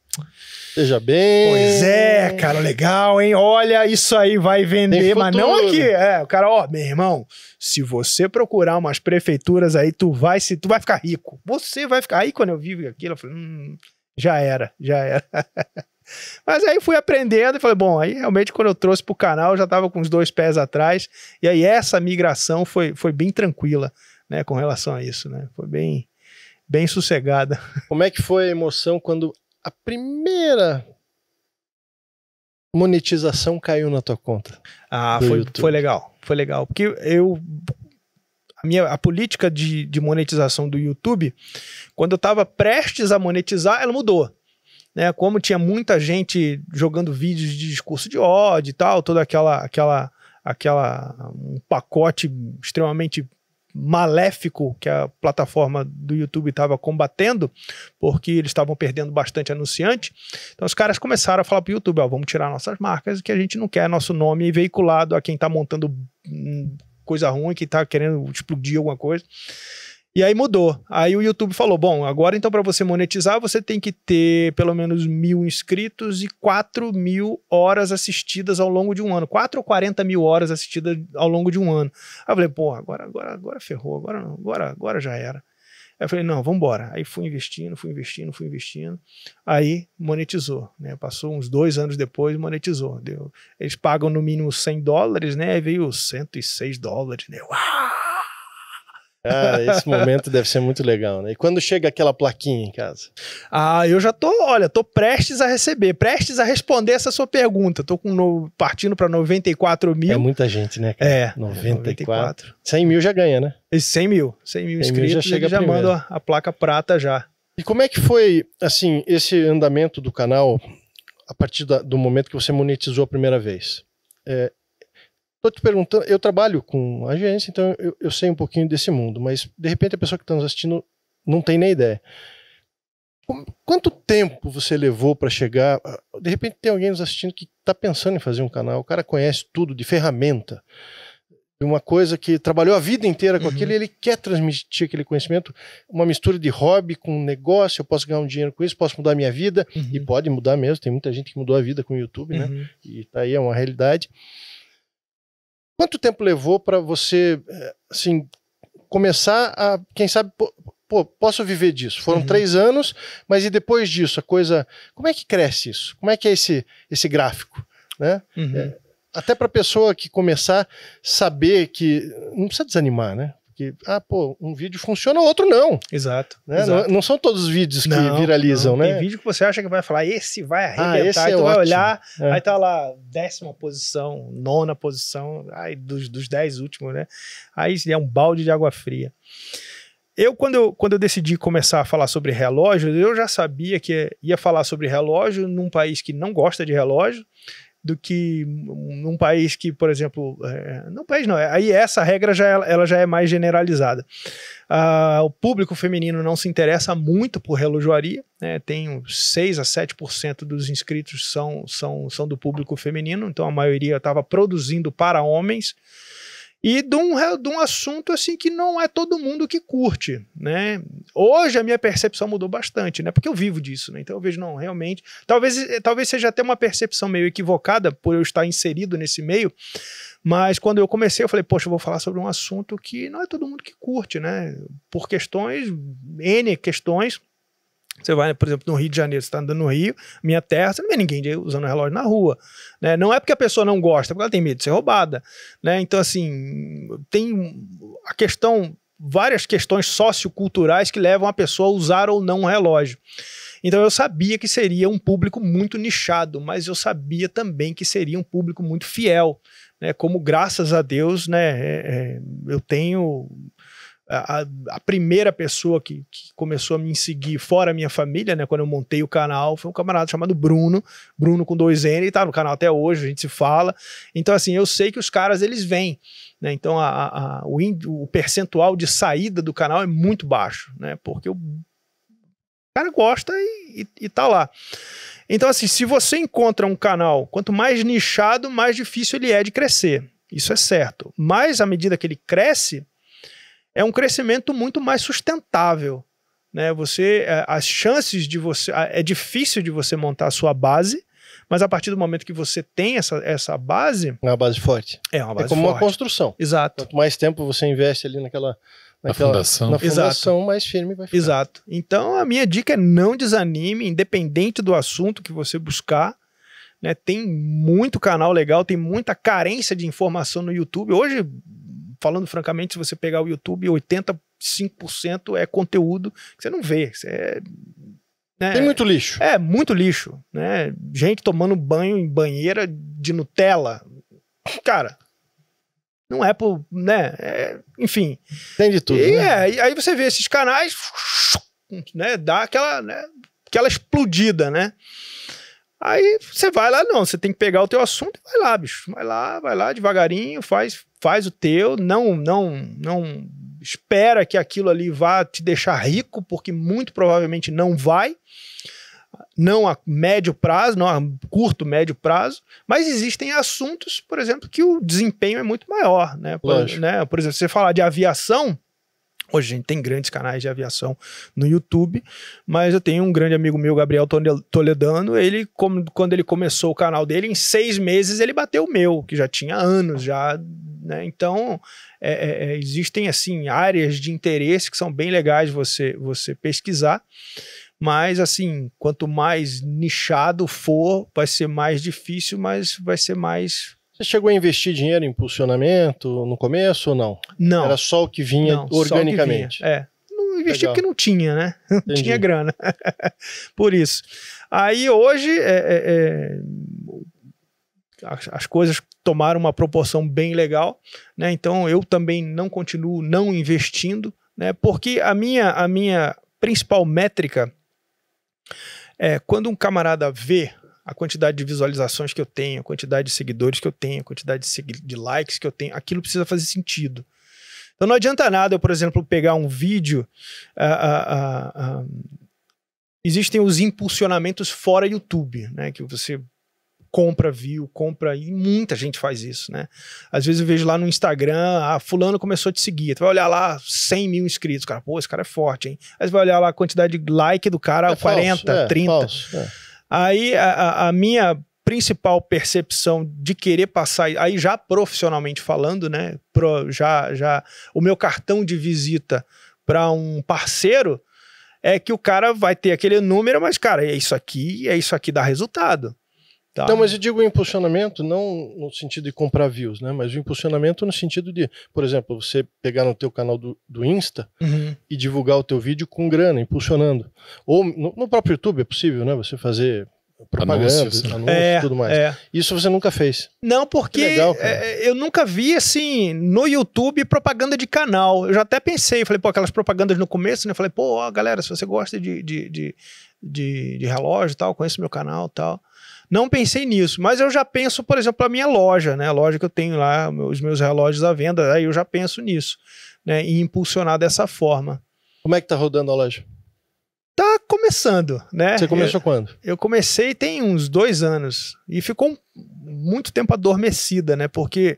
Seja bem. pois é, cara, legal, hein? Olha, isso aí vai vender, mas não aqui. É, o cara, ó, meu irmão, se você procurar umas prefeituras aí, tu vai se tu vai ficar rico. Você vai ficar. Aí quando eu vi aquilo, eu falei, hum, já era, já era. Mas aí fui aprendendo e falei, bom, aí realmente quando eu trouxe pro canal, eu já tava com os dois pés atrás. E aí essa migração foi, foi bem tranquila, né, com relação a isso, né? Foi bem, bem sossegada. Como é que foi a emoção quando a primeira monetização caiu na tua conta? Ah, foi, YouTube. foi legal, foi legal. Porque eu. A, minha, a política de, de monetização do YouTube, quando eu estava prestes a monetizar, ela mudou. Né? Como tinha muita gente jogando vídeos de discurso de ódio e tal, toda aquela. aquela, aquela um pacote extremamente maléfico que a plataforma do YouTube estava combatendo, porque eles estavam perdendo bastante anunciante. Então os caras começaram a falar pro YouTube, ó, vamos tirar nossas marcas, que a gente não quer nosso nome veiculado a quem tá montando hum, coisa ruim, que tá querendo explodir alguma coisa. E aí mudou. Aí o YouTube falou: bom, agora então para você monetizar, você tem que ter pelo menos mil inscritos e 4 mil horas assistidas ao longo de um ano. 4 ou 40 mil horas assistidas ao longo de um ano. Aí eu falei, pô, agora, agora, agora ferrou, agora, não, agora, agora já era. Aí eu falei, não, vamos embora. Aí fui investindo, fui investindo, fui investindo. Aí monetizou, né? Passou uns dois anos depois, monetizou. Deu. Eles pagam no mínimo 100 dólares, né? Aí veio 106 dólares, né? Uau! Ah, esse momento deve ser muito legal, né? E quando chega aquela plaquinha em casa? Ah, eu já tô, olha, tô prestes a receber, prestes a responder essa sua pergunta. Tô com no, partindo para 94 mil. É muita gente, né? cara? É, 94. 100 mil já ganha, né? E 100 mil, 100 mil 100 mil inscritos, já já, chega já primeiro. manda a, a placa prata já. E como é que foi, assim, esse andamento do canal a partir da- do momento que você monetizou a primeira vez? É, tô te perguntando, eu trabalho com agência, então eu, eu sei um pouquinho desse mundo, mas de repente a pessoa que está nos assistindo não tem nem ideia. Quanto tempo você levou para chegar? De repente tem alguém nos assistindo que está pensando em fazer um canal, o cara conhece tudo de ferramenta, de uma coisa que trabalhou a vida inteira com Uhum. aquilo e ele quer transmitir aquele conhecimento, uma mistura de hobby com negócio, eu posso ganhar um dinheiro com isso, posso mudar a minha vida, e pode mudar mesmo, tem muita gente que mudou a vida com o YouTube, né? Uhum. E tá aí, é uma realidade. Quanto tempo levou para você, eh, assim, começar a, quem sabe, pô, posso viver disso? Foram uhum. três anos, mas e depois disso, a coisa, como é que cresce isso? Como é que é esse, esse gráfico, né? Uhum. É, até para a pessoa que começar saber que não precisa desanimar, né? Que, ah, pô, um vídeo funciona, o outro não. Exato. Né? exato. Não, não, são todos os vídeos que não, viralizam, não. né? Tem vídeo que você acha que vai falar, esse vai ah, arrebentar, ah, esse é tu ótimo. vai olhar, é. aí tá lá, décima posição, nona posição, aí dos, dos dez últimos, né? Aí é um balde de água fria. Eu quando, eu, quando eu decidi começar a falar sobre relógio, eu já sabia que ia falar sobre relógio num país que não gosta de relógio, do que num país que, por exemplo, é, num país não, aí essa regra já é, ela já é mais generalizada. Ah, o público feminino não se interessa muito por relojoaria, né, tem 6 a 7% dos inscritos são, são, são do público feminino, então a maioria estava produzindo para homens e de um, de um assunto assim que não é todo mundo que curte, né? Hoje a minha percepção mudou bastante, né? Porque eu vivo disso, né? Então eu vejo, não, realmente, talvez, eh, talvez seja até uma percepção meio equivocada por eu estar inserido nesse meio, mas quando eu comecei, eu falei, poxa, eu vou falar sobre um assunto que não é todo mundo que curte, né? Por questões, N questões, você vai, por exemplo, no Rio de Janeiro, você está andando no Rio, minha terra, você não vê ninguém usando relógio na rua. Né? Não é porque a pessoa não gosta, é porque ela tem medo de ser roubada. Né? Então, assim, tem a questão, várias questões socioculturais que levam a pessoa a usar ou não um relógio. Então eu sabia que seria um público muito nichado, mas eu sabia também que seria um público muito fiel. Né? Como graças a Deus, né, é, é, eu tenho a, a, primeira pessoa que, que, começou a me seguir fora a minha família, né, quando eu montei o canal, foi um camarada chamado Bruno, Bruno com dois N, e tá no canal até hoje, a gente se fala. Então, assim, eu sei que os caras, eles vêm, né, então a, a, o, o, percentual de saída do canal é muito baixo, né, porque o cara gosta e, e, e tá lá. Então, assim, se você encontra um canal, quanto mais nichado, mais difícil ele é de crescer. Isso é certo. Mas à medida que ele cresce, é um crescimento muito mais sustentável. Né? Você, é, as chances de você. É difícil de você montar a sua base, mas a partir do momento que você tem essa, essa base. É uma base forte. É uma base É como forte. uma construção. Exato. Quanto mais tempo você investe ali naquela. Naquela, fundação. Na fundação, mais firme vai ficar. Exato. Então, a minha dica é não desanime, independente do assunto que você buscar. Né? Tem muito canal legal, tem muita carência de informação no YouTube. Hoje, falando francamente, se você pegar o YouTube, 85% é conteúdo que você não vê. Você é, né? Tem muito lixo. É, muito lixo. Né? Gente tomando banho em banheira de Nutella. Cara, não é por. Né? É, enfim. Tem de tudo. E, né? é, e aí você vê esses canais, né? Dá aquela, né, aquela explodida, né? Aí você vai lá, não, você tem que pegar o teu assunto e vai lá, bicho. Vai lá, vai lá devagarinho, faz, faz o teu, não, não, não espera que aquilo ali vá te deixar rico, porque muito provavelmente não vai. Não a médio prazo, não a curto, médio prazo, mas existem assuntos, por exemplo, que o desempenho é muito maior, né? Por, né? por exemplo, você falar de aviação, Hoje a gente tem grandes canais de aviação no YouTube, mas eu tenho um grande amigo meu, Gabriel Toledano. Ele, quando ele começou o canal dele, em seis meses ele bateu o meu, que já tinha anos já. Né? Então é, é, é existem assim áreas de interesse que são bem legais você você pesquisar. Mas assim, quanto mais nichado for, vai ser mais difícil, mas vai ser mais você chegou a investir dinheiro em impulsionamento no começo ou não? Não. Era só o que vinha não, organicamente? Que vinha. É. Não investi Legal. porque não tinha, né? Não tinha grana. Por isso. Aí hoje é, é, é, as, as, coisas tomaram uma proporção bem legal, né? Então eu também não continuo não investindo, né? Porque a minha, a minha principal métrica é quando um camarada vê a quantidade de visualizações que eu tenho, a quantidade de seguidores que eu tenho, a quantidade de, de likes que eu tenho, aquilo precisa fazer sentido. Então não adianta nada eu, por exemplo, pegar um vídeo. Uh, uh, uh, existem os impulsionamentos fora YouTube, né? Que você compra view, compra e muita gente faz isso, né? Às vezes eu vejo lá no Instagram, ah, fulano começou a te seguir, tu vai olhar lá 100 mil inscritos, cara, pô, esse cara é forte, hein? Aí você vai olhar lá a quantidade de like do cara, é 40, falso, é, 30. Falso, é. Aí a, a minha principal percepção de querer passar, aí já profissionalmente falando, né? Pro, já, já o meu cartão de visita para um parceiro é que o cara vai ter aquele número, mas, cara, é isso aqui, é isso aqui dá resultado. Tá. Não, mas eu digo impulsionamento não no sentido de comprar views, né? Mas o impulsionamento no sentido de, por exemplo, você pegar no teu canal do, do Insta Uhum. e divulgar o teu vídeo com grana, impulsionando. Ou no, no próprio YouTube é possível, né? Você fazer propaganda, Anúncios, anúncios, né? É, tudo mais. é. Isso você nunca fez. Não, porque Que legal, é, eu nunca vi, assim, no YouTube propaganda de canal. Eu já até pensei, falei, pô, aquelas propagandas no começo, né? Falei, pô, ó, galera, se você gosta de, de, de, de, de relógio e tal, conhece meu canal e tal. Não pensei nisso, mas eu já penso, por exemplo, a minha loja, né? A loja que eu tenho lá, os meus relógios à venda, aí eu já penso nisso, né? E impulsionar dessa forma. Como é que tá rodando a loja? Tá começando, né? Você começou quando? Eu comecei tem uns dois anos e ficou muito tempo adormecida, né? Porque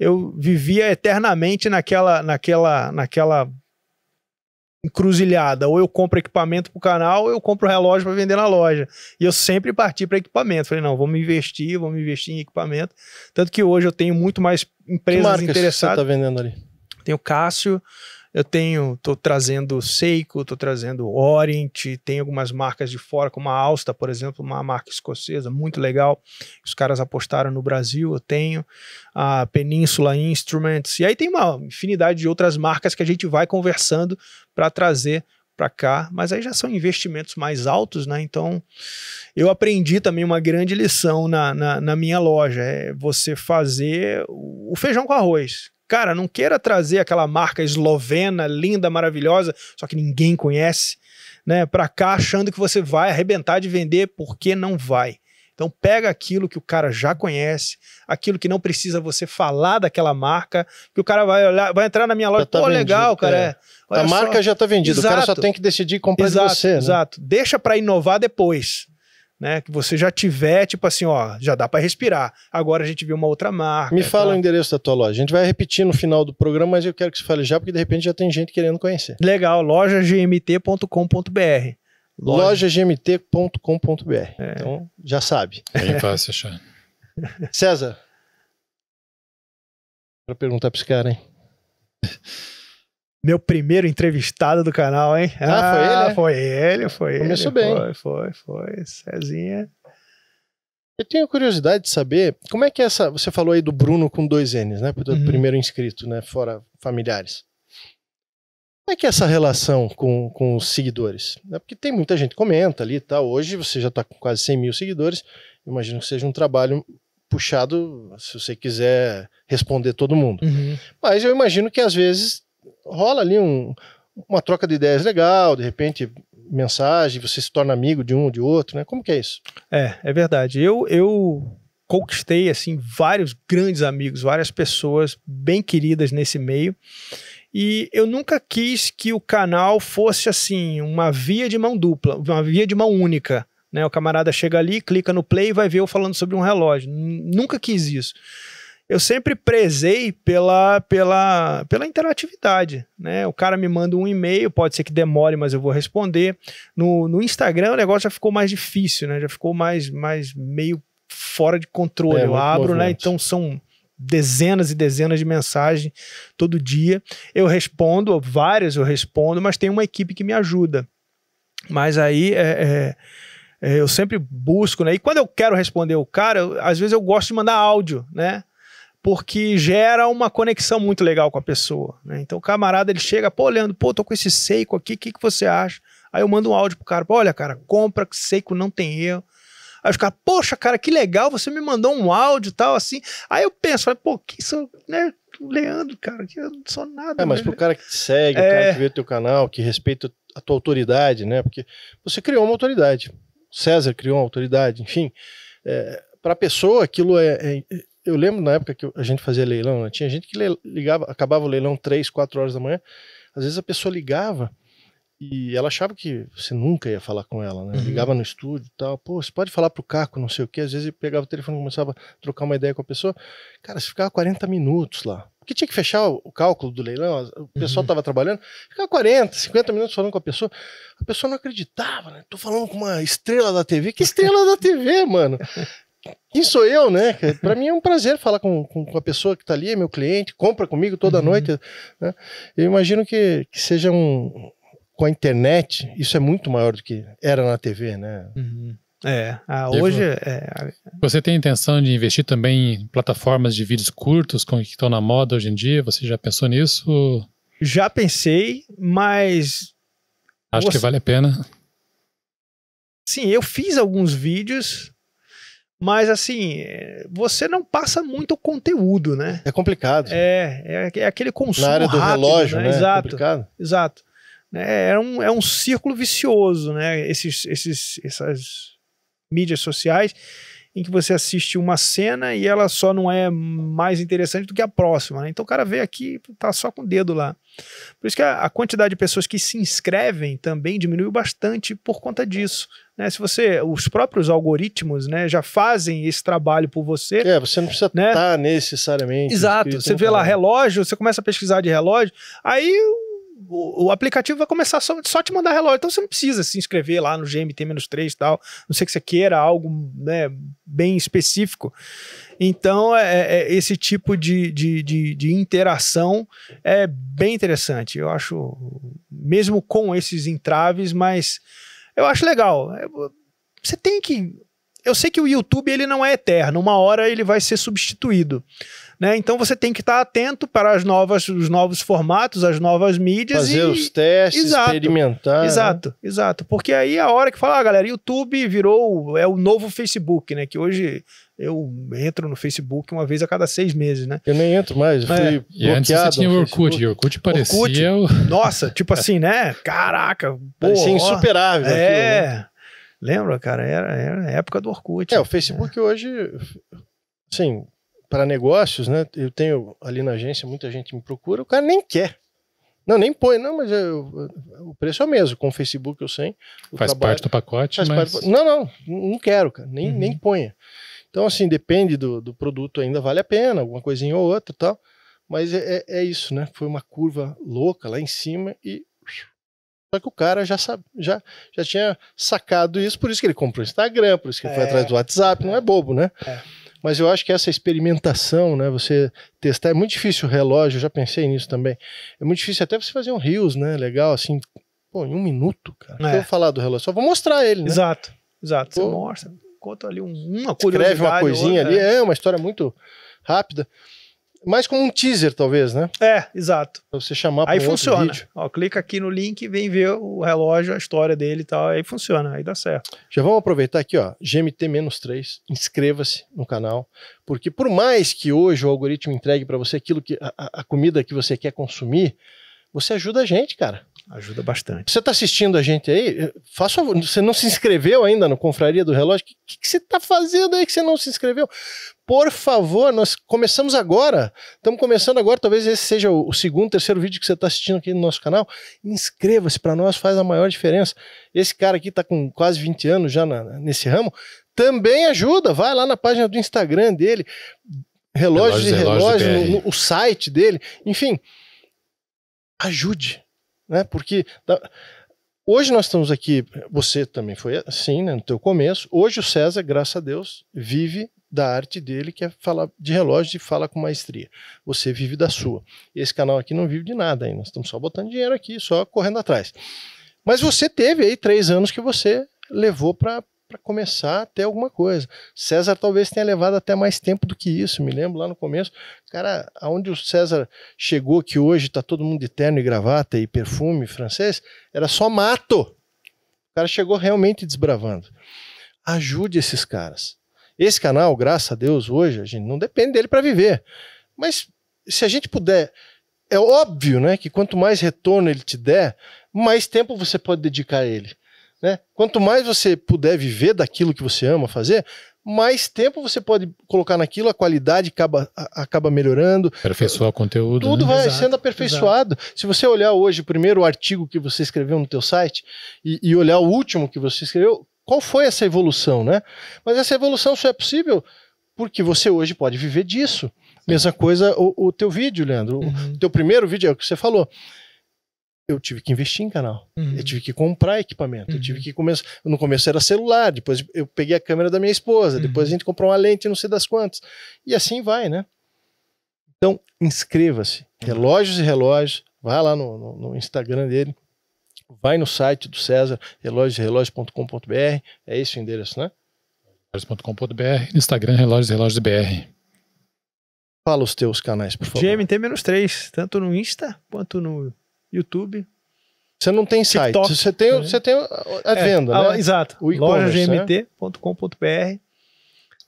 eu vivia eternamente naquela, naquela, naquela encruzilhada. Ou eu compro equipamento pro canal, ou eu compro relógio para vender na loja. E eu sempre parti para equipamento. Falei, não, vamos investir, vamos investir em equipamento. Tanto que hoje eu tenho muito mais Que empresas você interessadas. tá vendendo ali? Tenho Cássio, eu tenho, tô trazendo Seiko, tô trazendo Orient, tem algumas marcas de fora, como a Alsta, por exemplo, uma marca escocesa muito legal. que Os caras apostaram no Brasil, eu tenho a Península Instruments, e aí tem uma infinidade de outras marcas que a gente vai conversando para trazer para cá, mas aí já são investimentos mais altos, né? Então eu aprendi também uma grande lição na, na, na minha loja: é você fazer o feijão com arroz. Cara, não queira trazer aquela marca eslovena, linda, maravilhosa, só que ninguém conhece, né? Para cá achando que você vai arrebentar de vender, porque não vai. Então pega aquilo que o cara já conhece, aquilo que não precisa você falar daquela marca, que o cara vai olhar, vai entrar na minha loja, tá pô, vendido, legal, cara. é. é. Olha a só. marca já tá vendida, o cara só Exato. tem que decidir comprar exato, de você, né? exato. Deixa para inovar depois. Né, que você já tiver, tipo assim, ó, já dá para respirar. Agora a gente vê uma outra marca. Me fala o tá? endereço da tua loja. A gente vai repetir no final do programa, mas eu quero que você fale já, porque de repente já tem gente querendo conhecer. Legal, lojagmt.com.br. lojagmt.com.br. É. Então, já sabe. Bem fácil achar. César. Pra perguntar pra esse cara, hein? Meu primeiro entrevistado do canal, hein? Ah, foi ele, né? Foi ele, foi Começou ele. bem. Foi, foi, foi. Cezinha. Eu tenho curiosidade de saber como é que é essa. Você falou aí do Bruno com dois N's, né? Do Uhum. primeiro inscrito, né? Fora familiares. Como é que é essa relação com, com os seguidores? É porque tem muita gente que comenta ali e tal. Hoje você já está com quase 100 mil seguidores. Imagino que seja um trabalho puxado se você quiser responder todo mundo. Uhum. Mas eu imagino que às vezes rola ali um- uma troca de ideias legal, de repente mensagem, você se torna amigo de um ou de outro, né? Como que é isso? É, é verdade. Eu, eu conquistei assim vários grandes amigos, várias pessoas bem queridas nesse meio. E eu nunca quis que o canal fosse assim uma via de mão dupla, uma via de mão única. Né? O camarada chega ali, clica no play e vai ver eu falando sobre um relógio. Nunca quis isso. Eu sempre prezei pela, pela, pela interatividade. Né? O cara me manda um e-mail, pode ser que demore, mas eu vou responder. No, no Instagram o negócio já ficou mais difícil, né? Já ficou mais, mais meio fora de controle. É, eu abro, né? movimento. Então são dezenas e dezenas de mensagens todo dia. Eu respondo, várias eu respondo, mas tem uma equipe que me ajuda. Mas aí é, é, é, eu sempre busco, né? E quando eu quero responder o cara, eu- às vezes eu gosto de mandar áudio, né? Porque gera uma conexão muito legal com a pessoa. Né? Então o camarada ele chega, pô, Leandro, pô, tô com esse Seiko aqui, o que, que você acha? Aí eu mando um áudio pro cara, olha, cara, compra que Seiko não tem erro. Aí os caras, poxa, cara, que legal, você me mandou um áudio e tal, assim. Aí eu penso, pô, que isso, né? O Leandro, cara, que eu não sou nada. É, mas né? pro cara que te segue, o É. cara que vê teu canal, que respeita a tua autoridade, né? Porque você criou uma autoridade. César criou uma autoridade, enfim. É, para a pessoa, aquilo é, é- Eu lembro na época que a gente fazia leilão, né? tinha gente que ligava, acabava o leilão 3, 4 horas da manhã. Às vezes a pessoa ligava e ela achava que você nunca ia falar com ela, né? Uhum. Ligava no estúdio e tal. Pô, você pode falar pro Caco, não sei o quê. Às vezes pegava o telefone e começava a trocar uma ideia com a pessoa. Cara, você ficava 40 minutos lá. Porque tinha que fechar o, o cálculo do leilão, o pessoal Uhum. estava trabalhando, ficava 40, 50 minutos falando com a pessoa. A pessoa não acreditava, né? Tô falando com uma estrela da TV. Que estrela da TV, mano? quem sou eu, né? Para mim é um prazer falar com, com, com a pessoa que está ali, é meu cliente, compra comigo toda uhum. noite. Né? Eu imagino que, que seja um. Com a internet, isso é muito maior do que era na TV, né? Uhum. É, ah, hoje. É... Você tem intenção de investir também em plataformas de vídeos curtos que estão na moda hoje em dia? Você já pensou nisso? Já pensei, mas. Acho você... que vale a pena. Sim, eu fiz alguns vídeos, mas assim, você não passa muito conteúdo, né? É complicado. É, é, é aquele consumo. Na área do rápido, relógio, né? né? Exato. É complicado. Exato. É, é, um, é um círculo vicioso, né? Esses, esses, essas mídias sociais em que você assiste uma cena e ela só não é mais interessante do que a próxima. Né? Então o cara vê aqui tá só com o dedo lá. Por isso que a, a, quantidade de pessoas que se inscrevem também diminuiu bastante por conta disso. Né? Se você, os próprios algoritmos, né, já fazem esse trabalho por você. É, você não precisa né? estar necessariamente. Exato. Você vê lá relógio, você começa a pesquisar de relógio, aí o, o, aplicativo vai começar só, só te mandar relógio. Então você não precisa se inscrever lá no GMT-3 e tal. Não sei que você queira algo né, bem específico. Então, é, é, é, esse tipo de, de, de, de, interação é bem interessante. Eu acho, mesmo com esses entraves, mas eu acho legal. É, você tem que. Eu sei que o YouTube ele não é eterno, uma hora ele vai ser substituído. Né? Então você tem que estar atento para as novas, os novos formatos, as novas mídias. Fazer e... os testes, exato, experimentar. Exato, né? exato. Porque aí é a hora que fala, ah, galera, YouTube virou é o novo Facebook, né? Que hoje eu entro no Facebook uma vez a cada seis meses, né? Eu nem entro mais, eu é. fui E antes você tinha o Orkut, o Orkut parecia... Orkut, o... Nossa, tipo assim, né? Caraca, Parecia pô, insuperável É, aquilo, né? lembra, cara? Era, era a época do Orkut. É, o Facebook é. hoje, sim, para negócios, né? Eu tenho ali na agência, muita gente me procura, o cara nem quer. Não, nem põe, não, mas eu, o preço é o mesmo. Com o Facebook eu sei. Faz trabalho, parte do pacote, mas... Parte, não, não, não quero, cara. Nem, uhum. nem ponha. Então, assim, depende do, do produto, ainda vale a pena, alguma coisinha ou outra e tal. Mas é, é, é, isso, né? Foi uma curva louca lá em cima e. Só que o cara já, sabe, já, já tinha sacado isso, por isso que ele comprou o Instagram, por isso que ele é. foi atrás do WhatsApp, não é bobo, né? É mas eu acho que essa experimentação, né, você testar, é muito difícil o relógio, eu já pensei nisso também. É muito difícil até você fazer um rios, né, legal, assim, pô, em um minuto, cara. É. Eu vou falar do relógio, só vou mostrar ele, né? Exato, exato. Pô, você mostra, conta ali um, uma curiosidade. Escreve uma coisinha outra, ali, é. é uma história muito rápida mais como um teaser, talvez, né? É, exato. Pra você chamar para Aí funciona. Ó, clica aqui no link e vem ver o relógio, a história dele e tal. Aí funciona, aí dá certo. Já vamos aproveitar aqui, ó. GMT-3. Inscreva-se no canal. Porque por mais que hoje o algoritmo entregue para você aquilo que. A, a comida que você quer consumir, você ajuda a gente, cara. Ajuda bastante. Você está assistindo a gente aí? Faça você não se inscreveu ainda no Confraria do Relógio? O que, que, você está fazendo aí que você não se inscreveu? Por favor, nós começamos agora. Estamos começando agora. Talvez esse seja o, segundo, terceiro vídeo que você está assistindo aqui no nosso canal. Inscreva-se para nós, faz a maior diferença. Esse cara aqui está com quase 20 anos já na, nesse ramo. Também ajuda. Vai lá na página do Instagram dele, Relógios, relógios e Relógios, relógios no, no, o site dele. Enfim, ajude né? Porque da... hoje nós estamos aqui, você também foi assim, né, no teu começo. Hoje o César, graças a Deus, vive da arte dele, que é falar de relógio e fala com maestria. Você vive da sua. Esse canal aqui não vive de nada ainda. Nós estamos só botando dinheiro aqui, só correndo atrás. Mas você teve aí três anos que você levou para para começar a ter alguma coisa. César talvez tenha levado até mais tempo do que isso, me lembro lá no começo. Cara, aonde o César chegou, que hoje está todo mundo de terno e gravata e perfume francês, era só mato. O cara chegou realmente desbravando. Ajude esses caras. Esse canal, graças a Deus, hoje, a gente não depende dele para viver. Mas se a gente puder, é óbvio, né, que quanto mais retorno ele te der, mais tempo você pode dedicar a ele. Né? Quanto mais você puder viver daquilo que você ama fazer, mais tempo você pode colocar naquilo, a qualidade acaba, acaba melhorando. Aperfeiçoar o conteúdo. Tudo né? vai exato, sendo aperfeiçoado. Exato. Se você olhar hoje o primeiro artigo que você escreveu no teu site e, e, olhar o último que você escreveu, qual foi essa evolução, né? Mas essa evolução só é possível porque você hoje pode viver disso. Mesma coisa o, o teu vídeo, Leandro. Uhum. O teu primeiro vídeo é o que você falou eu tive que investir em canal. Uhum. Eu tive que comprar equipamento. Eu Uhum. tive que começar. No começo era celular, depois eu peguei a câmera da minha esposa, Uhum. depois a gente comprou uma lente, não sei das quantas. E assim vai, né? Então, inscreva-se. Relógios e relógios. Vai lá no, no- no Instagram dele. Vai no site do César, relógiosrelógios.com.br. É esse o endereço, né? relógios.com.br, Instagram, relógios, relógios BR. Fala os teus canais, por favor. GMT-3, tanto no Insta quanto no YouTube. Você não tem site, TikTok. você tem, você tem a a venda, É, né? Exato. Lojagmt.com.br.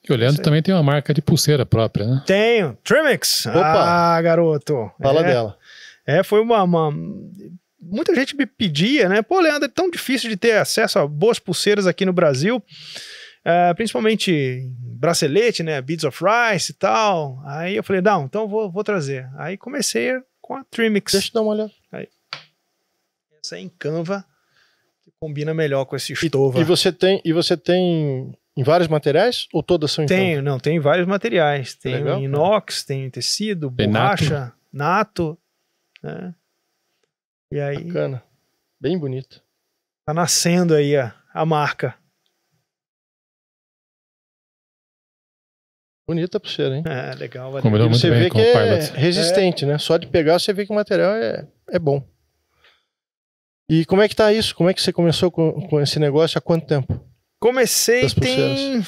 E o Leandro também tem uma marca de pulseira própria, né? Tenho. Trimix. Opa. Ah, garoto. Fala é, dela. É, foi uma, uma- Muita gente me pedia, né? Pô, Leandro, é tão difícil de ter acesso a boas pulseiras aqui no Brasil. é, principalmente bracelete, né? Beads of Rice e tal. Aí eu falei, não, então eu vou, vou trazer. Aí comecei com a Trimix. Deixa eu dar uma olhada. Essa é em Canva, que combina melhor com esse estova. E você tem, e você tem em vários materiais ou todas são em Tenho, não, tem vários materiais. Tem legal, inox, tem tecido, Tem borracha, nato. né? E aí? Bacana. Bem bonito. tá nascendo aí a, a marca. Bonita a pulseira, hein? É, legal, valeu. Combinou muito você bem vê com que o é resistente, né? Só de pegar você vê que o material é, é bom. E como é que tá isso? Como é que você começou com, com esse negócio há quanto tempo? Comecei tem.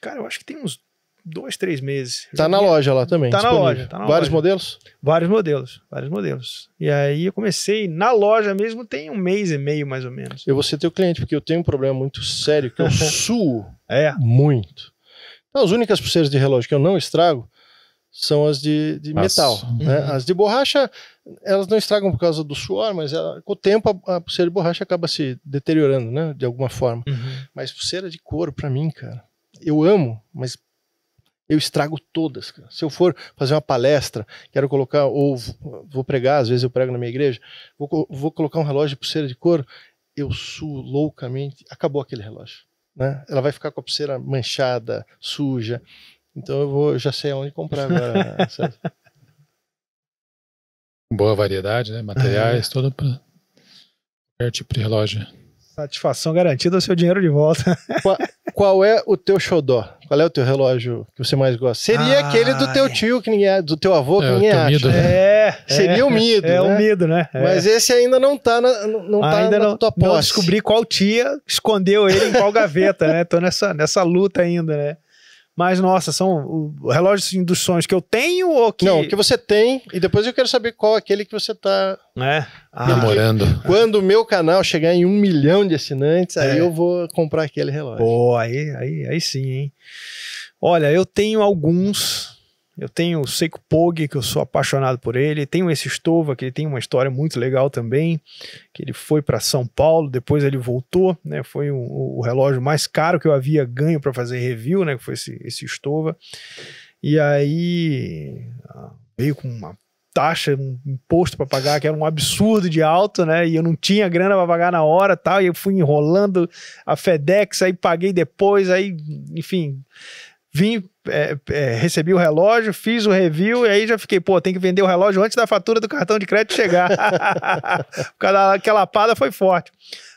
Cara, eu acho que tem uns dois, três meses. Tá na loja lá também. Tá na disponível. loja, tá na Vários loja. modelos? Vários modelos, vários modelos. E aí eu comecei na loja mesmo, tem um mês e meio mais ou menos. Eu vou ser teu cliente, porque eu tenho um problema muito sério que eu suo É. muito. Então, as únicas pulseiras de relógio que eu não estrago são as de, de metal. né? Uhum. As de borracha, elas não estragam por causa do suor, mas ela- com o tempo a, a pulseira de borracha acaba se deteriorando, né? De alguma forma. Uhum. Mas pulseira de couro, pra mim, cara, eu amo, mas eu estrago todas. Cara. Se eu for fazer uma palestra, quero colocar, ou vou pregar, às vezes eu prego na minha igreja, vou, vou colocar um relógio de pulseira de couro, eu suo loucamente, acabou aquele relógio. Né? Ela vai ficar com a pulseira manchada, suja. Então eu vou, já sei aonde comprar agora. César. Boa variedade, né? Materiais, todo para qualquer tipo de relógio. Satisfação garantida, o seu dinheiro de volta. Qual é o teu xodó? Qual é o teu relógio que você mais gosta? Seria Ai. aquele do teu tio, que ninguém, do teu avô, que É, o ninguém acha. Mido. É. Seria o Mido, É né? o Mido, né? É. Mas esse ainda não tá na, não não tá ainda na não, tua não posse. descobri qual tia escondeu ele em qual gaveta, né? Tô nessa, nessa luta ainda, né? Mas, nossa, são o, o relógio assim, dos sonhos que eu tenho ou que. Não, o que você tem, e depois eu quero saber qual é aquele que você tá. né? Ah, Namorando. Quando o meu canal chegar em um milhão de assinantes, aí É. eu vou comprar aquele relógio. Pô, aí, aí, aí sim, hein? Olha, eu tenho alguns. Eu tenho o Seiko Pog, que eu sou apaixonado por ele. Tenho esse Stova, que ele tem uma história muito legal também. Que ele foi para São Paulo, depois ele voltou, né? Foi o, o relógio mais caro que eu havia ganho para fazer review, né? Que foi esse, esse Stova. E aí ah, veio com uma taxa, um imposto para pagar que era um absurdo de alto, né? E eu não tinha grana para pagar na hora, tal, e eu fui enrolando a FedEx, aí paguei depois, aí, enfim, vim, é, é, recebi o relógio, fiz o review, e aí já fiquei, pô, tem que vender o relógio antes da fatura do cartão de crédito chegar. Daquela lapada foi forte.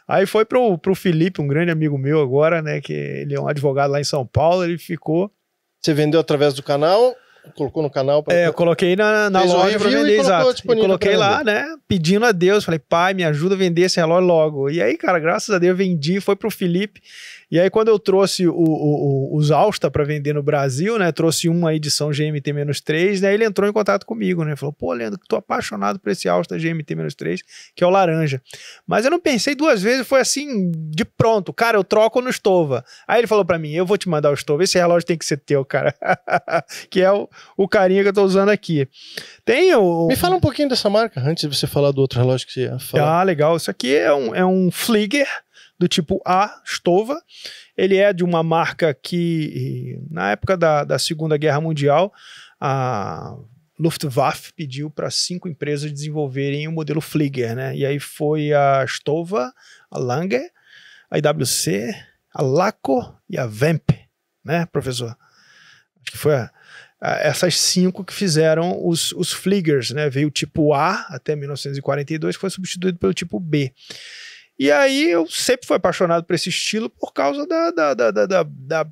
Aí foi pro, pro Felipe, um grande amigo meu agora, né? Que ele é um advogado lá em São Paulo, ele ficou. Você vendeu através do canal, colocou no canal para. É, eu coloquei na, na loja para e vender, exato. Coloquei pra lá, né? Pedindo a Deus. Falei, pai, me ajuda a vender esse relógio logo. E aí, cara, graças a Deus, vendi, foi pro Felipe. E aí, quando eu trouxe o- o- o- os Alsta para vender no Brasil, né? Trouxe uma edição GMT-3, né? Ele entrou em contato comigo, né? Falou, pô, Leandro, tô apaixonado por esse Alsta GMT-3, que é o laranja. Mas eu não pensei duas vezes, foi assim, de pronto. Cara, eu troco no Stova. Aí ele falou para mim, eu vou te mandar o Stova, esse relógio tem que ser teu, cara. que é o, o carinha que eu tô usando aqui. Tem o... Me fala um pouquinho dessa marca, antes de você falar do outro relógio que você ia falar. Ah, legal. Isso aqui é um, é um Flieger do tipo A, Stova. Ele é de uma marca que, na época da, da Segunda Guerra Mundial, a Luftwaffe pediu para cinco empresas desenvolverem o modelo Flieger, né? E aí foi a Stova, a Lange, a IWC, a Laco e a Vemp, né, professor? Acho que foi a, essas cinco que fizeram os, os Fliegers, né? Veio o tipo A até 1942, que foi substituído pelo tipo B. E aí eu sempre fui apaixonado por esse estilo por causa da. da, da, da, da, da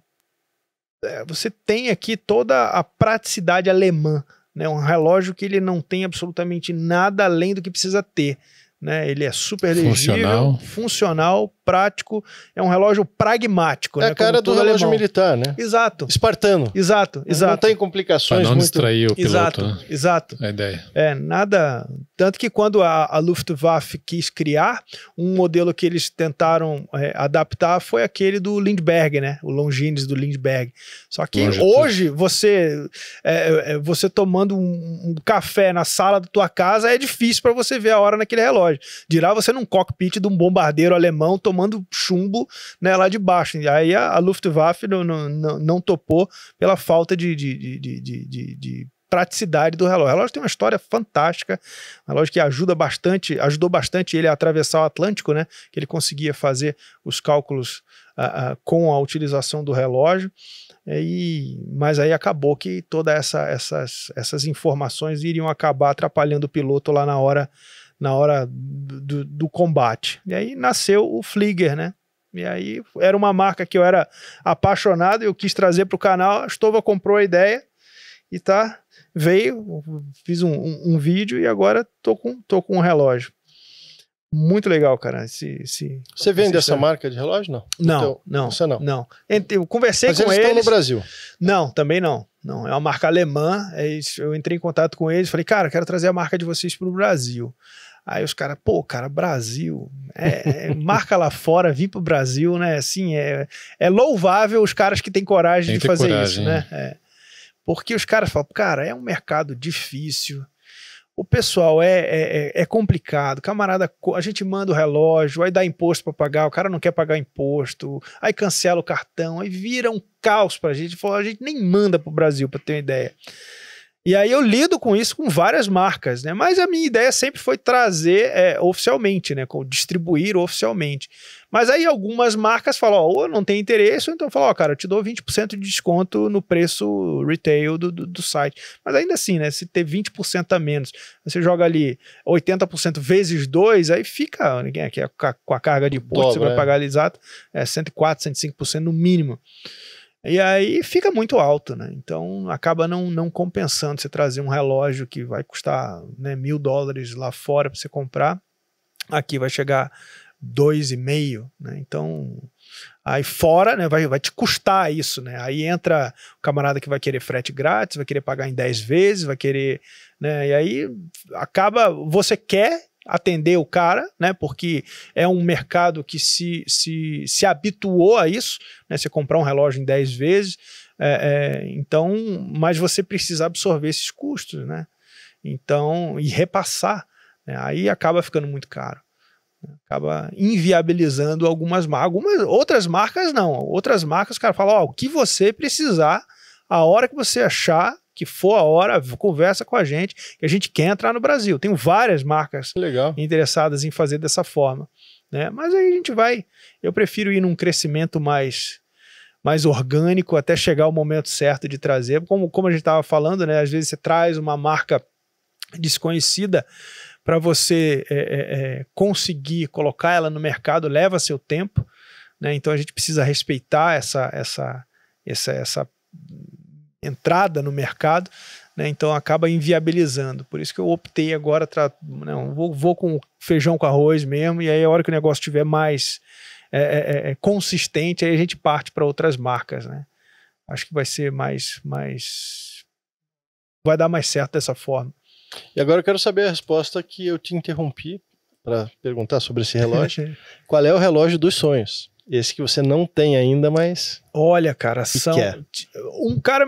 é, você tem aqui toda a praticidade alemã, né? Um relógio que ele não tem absolutamente nada além do que precisa ter. Né? Ele é super legível, Funcional. funcional, prático, é um relógio pragmático. É né? a cara Como do relógio alemão. militar, né? Exato, Espartano. exato, Não exato. tem Para complicações não muito. distrair o piloto, Exato, né? exato. A ideia. É, nada. Tanto que quando a, a Luftwaffe quis criar, um modelo que eles tentaram é, adaptar foi aquele do Lindbergh, né? O Longines do Lindbergh. Só que Longitude. hoje, você é, é, você tomando um, um café na sala da tua casa é difícil para você ver a hora naquele relógio. Dirá você num cockpit de um bombardeiro alemão tomando chumbo né, lá de baixo. E aí a, a Luftwaffe não, não, não, topou pela falta de, de, de, de, de- de- de praticidade do relógio. O relógio tem uma história fantástica, um relógio que ajuda bastante, ajudou bastante ele a atravessar o Atlântico, né? Que ele conseguia fazer os cálculos ah, ah, com a utilização do relógio. É, E, mas aí acabou que todas essa, essas, essas informações iriam acabar atrapalhando o piloto lá na hora, na hora do, do combate. E aí nasceu o Flieger, né? E aí era uma marca que eu era apaixonado, eu quis trazer para o canal, a Stova comprou a ideia e tá, veio, fiz um, um- um vídeo e agora tô com, tô com um relógio. Muito legal, cara. Esse, esse... Você vende essa marca de relógio? Não. Não, Então, não, você não. não. Eu conversei Mas com eles eles. estão no Brasil. Não, também não. Não, é uma marca alemã. é isso, Eu entrei em contato com eles, falei, cara, quero trazer a marca de vocês para o Brasil. Aí os caras, pô, cara, Brasil, é, é, marca lá fora, vir pro Brasil, né? Assim, é, é louvável os caras que têm coragem Tem de fazer coragem, isso, né? É. Porque os caras falam, cara, é um mercado difícil. O pessoal é, é, é- é complicado. Camarada, a gente manda o relógio, aí dá imposto para pagar, o cara não quer pagar imposto, aí cancela o cartão, aí vira um caos pra gente. Falou, a gente nem manda pro Brasil, para ter uma ideia. E aí eu lido com isso com várias marcas, né? Mas a minha ideia sempre foi trazer é, oficialmente, né? Distribuir oficialmente. Mas aí algumas marcas falam, ó, ou não tem interesse, ou então falam, ó, cara, eu te dou 20% de desconto no preço retail do, do, do site. Mas ainda assim, né? Se ter 20% a menos, você joga ali 80% vezes 2, aí fica, ninguém aqui com a carga de imposto, você Dobra, vai é. pagar ali exato, é 104, 105% no mínimo. E aí fica muito alto, né? Então acaba não, não compensando você trazer um relógio que vai custar né, mil dólares lá fora para você comprar. Aqui vai chegar dois e meio, né? Então aí fora, né, vai, vai te custar isso, né? Aí entra o camarada que vai querer frete grátis, vai querer pagar em 10 vezes, vai querer, né? E aí acaba, você quer atender o cara, né? Porque é um mercado que se, se, se habituou a isso, né? Você comprar um relógio em 10 vezes, é, é, então, mas você precisa absorver esses custos, né? Então, e repassar, né? aí acaba ficando muito caro. né? Acaba inviabilizando algumas marcas. Algumas, outras marcas não. Outras marcas, o cara fala, ó, o que você precisar, a hora que você achar que for a hora, conversa com a gente, que a gente quer entrar no Brasil. Tem várias marcas legal. interessadas em fazer dessa forma. Né? Mas aí a gente vai. Eu prefiro ir num crescimento mais mais orgânico até chegar o momento certo de trazer. Como, como a gente estava falando, né? Às vezes você traz uma marca desconhecida para você é, é, é, conseguir colocar ela no mercado, leva seu tempo. Né? Então a gente precisa respeitar essa, essa, essa, essa entrada no mercado né? Então acaba inviabilizando. Por isso que eu optei agora, tra... não, vou, vou com feijão com arroz mesmo, e aí a hora que o negócio estiver mais é, é, é, consistente, aí a gente parte para outras marcas, né? Acho que vai ser mais, mais. Vai dar mais certo dessa forma. E agora eu quero saber a resposta que eu te interrompi para perguntar sobre esse relógio. Qual é o relógio dos sonhos? Esse que você não tem ainda, mas. Olha, cara, são. quer? Um cara.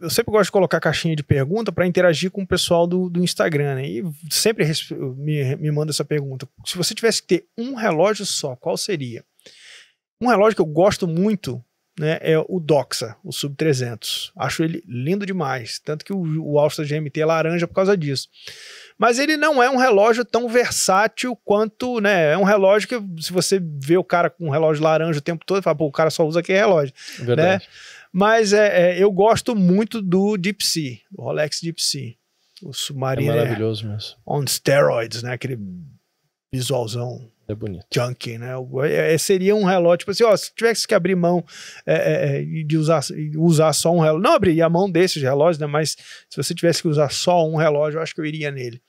Eu sempre gosto de colocar caixinha de pergunta para interagir com o pessoal do, do Instagram, né? E sempre me, me manda essa pergunta. Se você tivesse que ter um relógio só, qual seria? Um relógio que eu gosto muito né, é o Doxa, o Sub 300. Acho ele lindo demais. Tanto que o, o Alstra GMT é laranja por causa disso. Mas ele não é um relógio tão versátil quanto, né? É um relógio que, se você vê o cara com um relógio laranja o tempo todo, fala, pô, o cara só usa aquele relógio. Verdade. Mas é, é, eu gosto muito do Deep Sea, do Rolex Deep Sea. O É submarino maravilhoso mesmo. on steroids, né? Aquele visualzão É bonito. junkie, né? O- é, seria um relógio, tipo assim, ó, se tivesse que abrir mão é, é, é, de usar, usar só um relógio, não abriria mão desses relógios, né? Mas se você tivesse que usar só um relógio, eu acho que eu iria nele.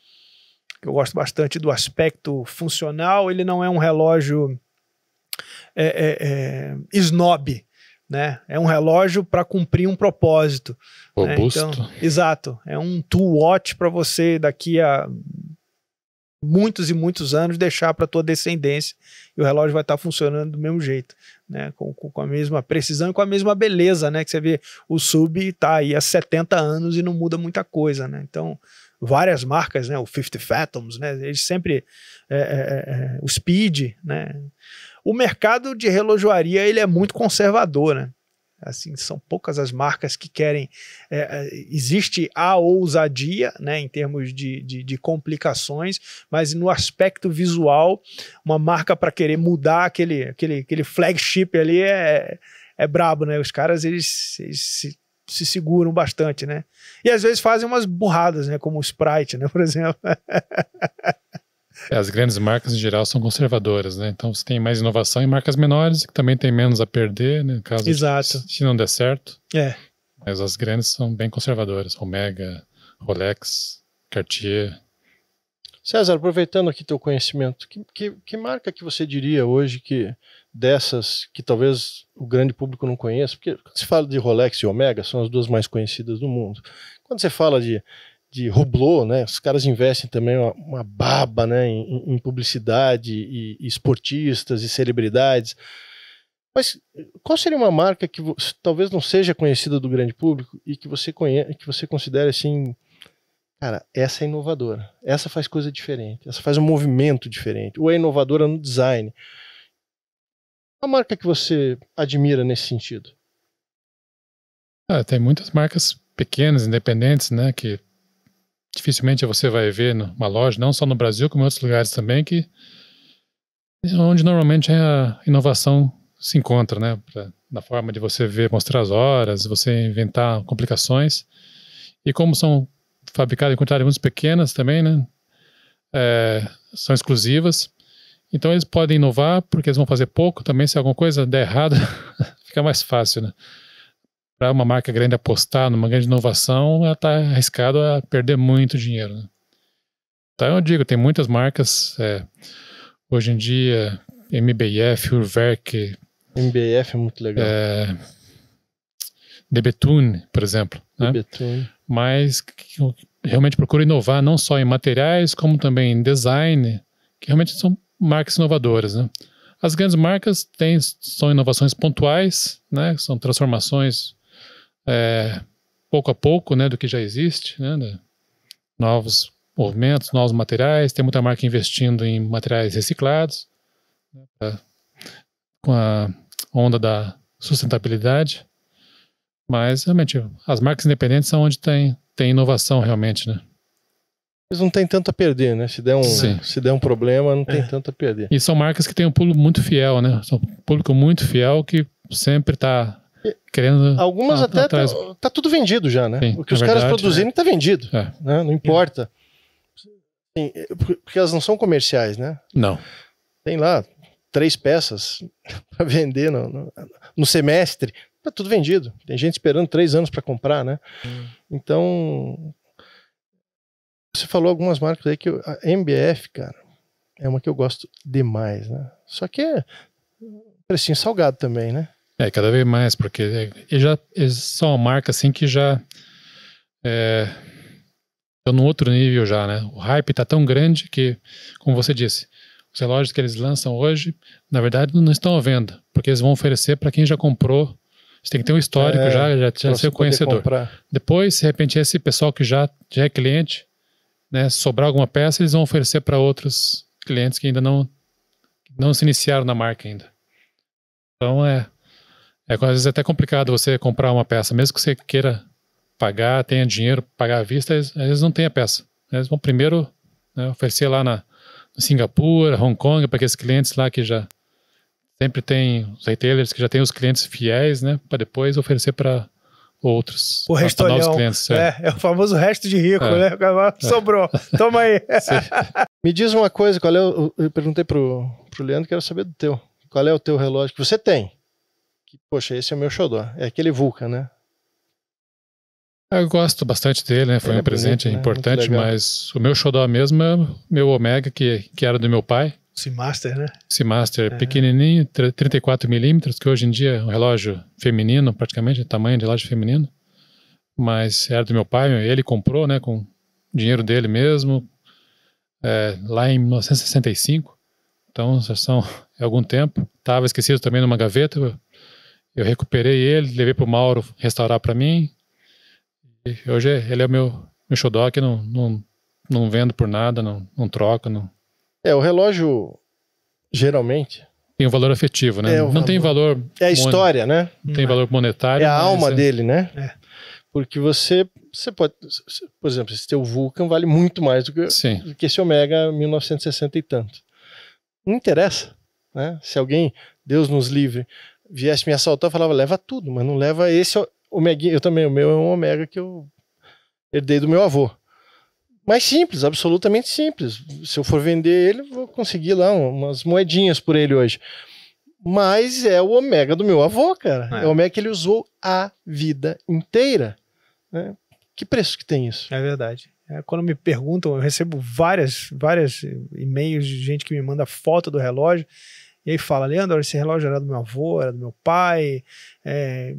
Eu gosto bastante do aspecto funcional, ele não é um relógio é, é, é, snob, né? É um relógio para cumprir um propósito. né? Robusto. Então, exato. É um tool watch para você daqui a muitos e muitos anos deixar para tua descendência e o relógio vai estar funcionando do mesmo jeito, né? Com, com, a mesma precisão e com a mesma beleza, né? Que você vê o sub tá aí há 70 anos e não muda muita coisa, né? Então várias marcas, né? O 50 Fathoms, né? Eles sempre é, é, é, o Speed, né? O mercado de relojoaria ele é muito conservador, né? Assim, são poucas as marcas que querem. é, é, existe a ousadia, né, em termos de, de, de complicações, mas no aspecto visual, uma marca para querer mudar aquele, aquele, aquele flagship ali é, é brabo, né? Os caras eles, eles se, se seguram bastante, né? E às vezes fazem umas burradas, né? Como o Sprite, né? Por exemplo. É, As grandes marcas em geral são conservadoras, né? Então você tem mais inovação em marcas menores que também tem menos a perder, né? Caso de- Exato. se não der certo. É. Mas as grandes são bem conservadoras. Omega, Rolex, Cartier. César, aproveitando aqui teu conhecimento, que, que, que marca que você diria hoje que dessas que talvez o grande público não conheça? Porque quando se fala de Rolex e Omega, são as duas mais conhecidas do mundo. Quando você fala de, de Hublot, né, os caras investem também uma, uma baba né, em, em publicidade e, e esportistas e celebridades. Mas qual seria uma marca que talvez não seja conhecida do grande público e que você conhe que você considere assim Cara, essa é inovadora. Essa faz coisa diferente. Essa faz um movimento diferente. Ou é inovadora no design. Qual marca que você admira nesse sentido? Ah, tem muitas marcas pequenas, independentes, né? Que dificilmente você vai ver numa loja, não só no Brasil, como em outros lugares também, que onde normalmente a inovação se encontra, né? Pra, na forma de você ver, mostrar as horas, você inventar complicações. E como são fabricadas em quantidades muito pequenas também, né? É, são exclusivas. Então eles podem inovar porque eles vão fazer pouco também. Se alguma coisa der errado, fica mais fácil, né? Para uma marca grande apostar numa grande inovação, ela está arriscada a perder muito dinheiro. Né? Então eu digo, tem muitas marcas é, hoje em dia, MBF, Urwerk, MBF é muito legal. é, Debetune, por exemplo. Né? Betune. mas que realmente procuro inovar não só em materiais, como também em design, que realmente são marcas inovadoras. Né? As grandes marcas têm, são inovações pontuais, né? são transformações é, pouco a pouco né, do que já existe, né? de novos movimentos, novos materiais. Tem muita marca investindo em materiais reciclados, né, pra- com a onda da sustentabilidade. Mas realmente as marcas independentes são onde tem, tem inovação realmente, né? Eles não têm tanto a perder, né? Se der um, Sim. se der um problema, não tem É. tanto a perder. E são marcas que têm um público muito fiel, né? São um público muito fiel que sempre está querendo. Algumas Ah, até tá, atrás. tá tudo vendido já, né? Sim, o que é os caras verdade, produzirem tá vendido, É. né? Não importa. Sim, é, porque elas não são comerciais, né? Não. Tem lá três peças para vender no, no, no semestre. Tá tudo vendido. Tem gente esperando três anos para comprar, né? Então, você falou algumas marcas aí que eu- a MBF, cara, é uma que eu gosto demais, né? Só que é um precinho salgado também, né? É, cada vez mais, porque é- eles já eles são uma marca assim que já é, estão num outro nível já, né? O hype está tão grande que, como você disse, os relógios que eles lançam hoje, na verdade, não estão à venda, porque eles vão oferecer para quem já comprou. Você tem que ter um histórico É, já, já, já ser conhecedor. comprar. Depois, de repente esse pessoal que já, já é cliente, né, sobrar alguma peça, eles vão oferecer para outros clientes que ainda não não se iniciaram na marca ainda. Então é é às vezes é até complicado você comprar uma peça, mesmo que você queira pagar, tenha dinheiro, pagar à vista, eles, eles não têm a peça. Eles vão primeiro né, oferecer lá na em Singapura, Hong Kong, para aqueles clientes lá que já Sempre tem os retailers que já tem os clientes fiéis, né? Para depois oferecer para outros. O novos clientes. é. É, é o famoso resto de rico, É. né? Sobrou. Toma aí. Me diz uma coisa, qual é o, eu perguntei pro, pro Leandro, quero saber do teu. Qual é o teu relógio que você tem? Que, poxa, esse é o meu xodó. É aquele Vulcan, né? Eu gosto bastante dele, né? Foi Ele um é presente bonito, né? importante, mas o meu xodó mesmo é o meu Omega, que, que era do meu pai. Seamaster, né? Esse Master É. pequenininho, 34 milímetros, que hoje em dia é um relógio feminino, praticamente, tamanho de relógio feminino. Mas era do meu pai, ele comprou, né, com dinheiro dele mesmo, é, lá em 1965. Então, já são é algum tempo. Estava esquecido também numa gaveta. Eu, recuperei ele, levei para o Mauro restaurar para mim. E hoje ele é o meu, meu xodó que não, não, não vendo por nada, não, não troco, não, É, o relógio, geralmente, tem um valor afetivo, né? É, não tem valor, é a mon- história, né? não tem valor monetário. É a alma é- dele, né? É. Porque você, você pode, por exemplo, esse teu Vulcan vale muito mais do que, Sim, do que esse Omega 1960 e tanto. Não interessa, né? Se alguém, Deus nos livre, viesse me assaltar, eu falava, leva tudo, mas não leva esse Omega. Eu também, o meu é um Omega que eu herdei do meu avô. Mas simples, absolutamente simples. Se eu for vender ele, vou conseguir lá umas moedinhas por ele hoje. Mas é o Omega do meu avô, cara. É, É. o Omega que ele usou a vida inteira. né? Que preço que tem isso? É verdade. É, quando me perguntam, eu recebo várias, várias e-mails de gente que me manda foto do relógio e aí fala, Leandro, esse relógio era do meu avô, era do meu pai, é,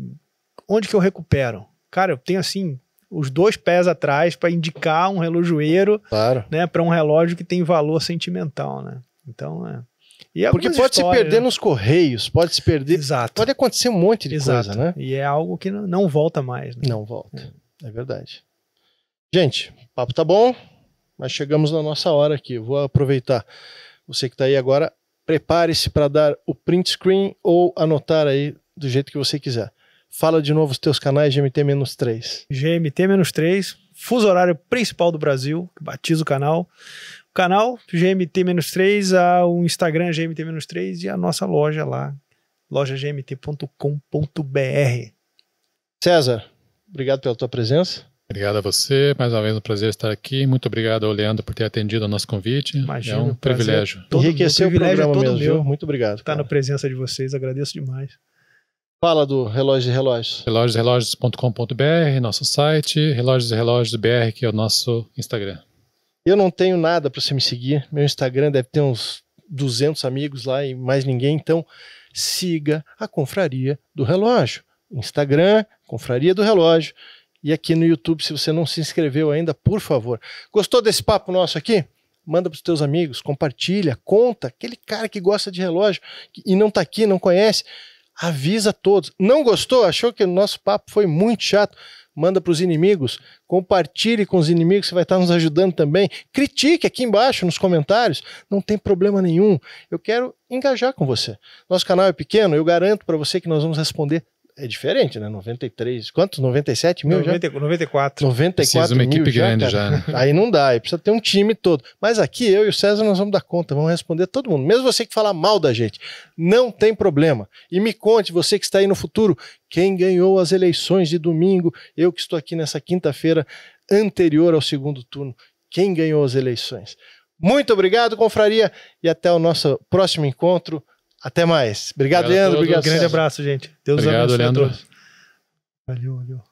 onde que eu recupero? Cara, eu tenho assim os dois pés atrás para indicar um relojoeiro, Claro. né, para um relógio que tem valor sentimental, né? Então, é. E Porque algumas pode se perder né? nos correios, pode se perder. Exato. Pode acontecer um monte de Exato. coisa, né? E é algo que não, não volta mais. Né? Não volta. É verdade. Gente, o papo tá bom, mas chegamos na nossa hora aqui. Vou aproveitar. Você que tá aí agora, prepare-se para dar o print screen ou anotar aí do jeito que você quiser. Fala de novo os teus canais GMT-3. GMT-3, fuso horário principal do Brasil, que batiza o canal. O canal GMT-3, a- o Instagram GMT-3 e a nossa loja lá, lojagmt.com.br. César, obrigado pela tua presença. Obrigado a você. Mais uma vez um prazer estar aqui. Muito obrigado ao Leandro por ter atendido ao nosso convite. Imagina, é um prazer. privilégio. Todo- Enriqueceu o o privilégio é programa todo mesmo, meu. Muito obrigado. Estar cara. na presença de vocês, agradeço demais. Fala do relógio de relógios. relógiosrelógios.com.br, nosso site, relógios e relógios BR, que é o nosso Instagram. Eu não tenho nada para você me seguir. Meu Instagram deve ter uns 200 amigos lá e mais ninguém. Então, siga a Confraria do Relógio. Instagram, Confraria do Relógio. E aqui no YouTube, se você não se inscreveu ainda, por favor. Gostou desse papo nosso aqui? Manda para os teus amigos, compartilha, conta. Aquele cara que gosta de relógio e não está aqui, não conhece, avisa todos. Não gostou? Achou que o nosso papo foi muito chato? Manda para os inimigos, compartilhe com os inimigos, você vai estar nos ajudando também. Critique aqui embaixo nos comentários, não tem problema nenhum. Eu quero engajar com você. Nosso canal é pequeno, eu garanto para você que nós vamos responder. É diferente, né? 93, quantos? 97 mil já? 90, 94. 94 Precisa uma mil equipe já, grande cara. já, né? Aí não dá, aí precisa ter um time todo. Mas aqui eu e o César nós vamos dar conta, vamos responder todo mundo. Mesmo você que falar mal da gente, não tem problema. E me conte, você que está aí no futuro, quem ganhou as eleições de domingo, eu que estou aqui nessa quinta-feira anterior ao segundo turno, quem ganhou as eleições. Muito obrigado, confraria, e até o nosso próximo encontro. Até mais. Obrigado, Obrigado Leandro. Obrigado, Grande César. abraço, gente. Deus Obrigado, abençoe Leandro. Valeu, valeu.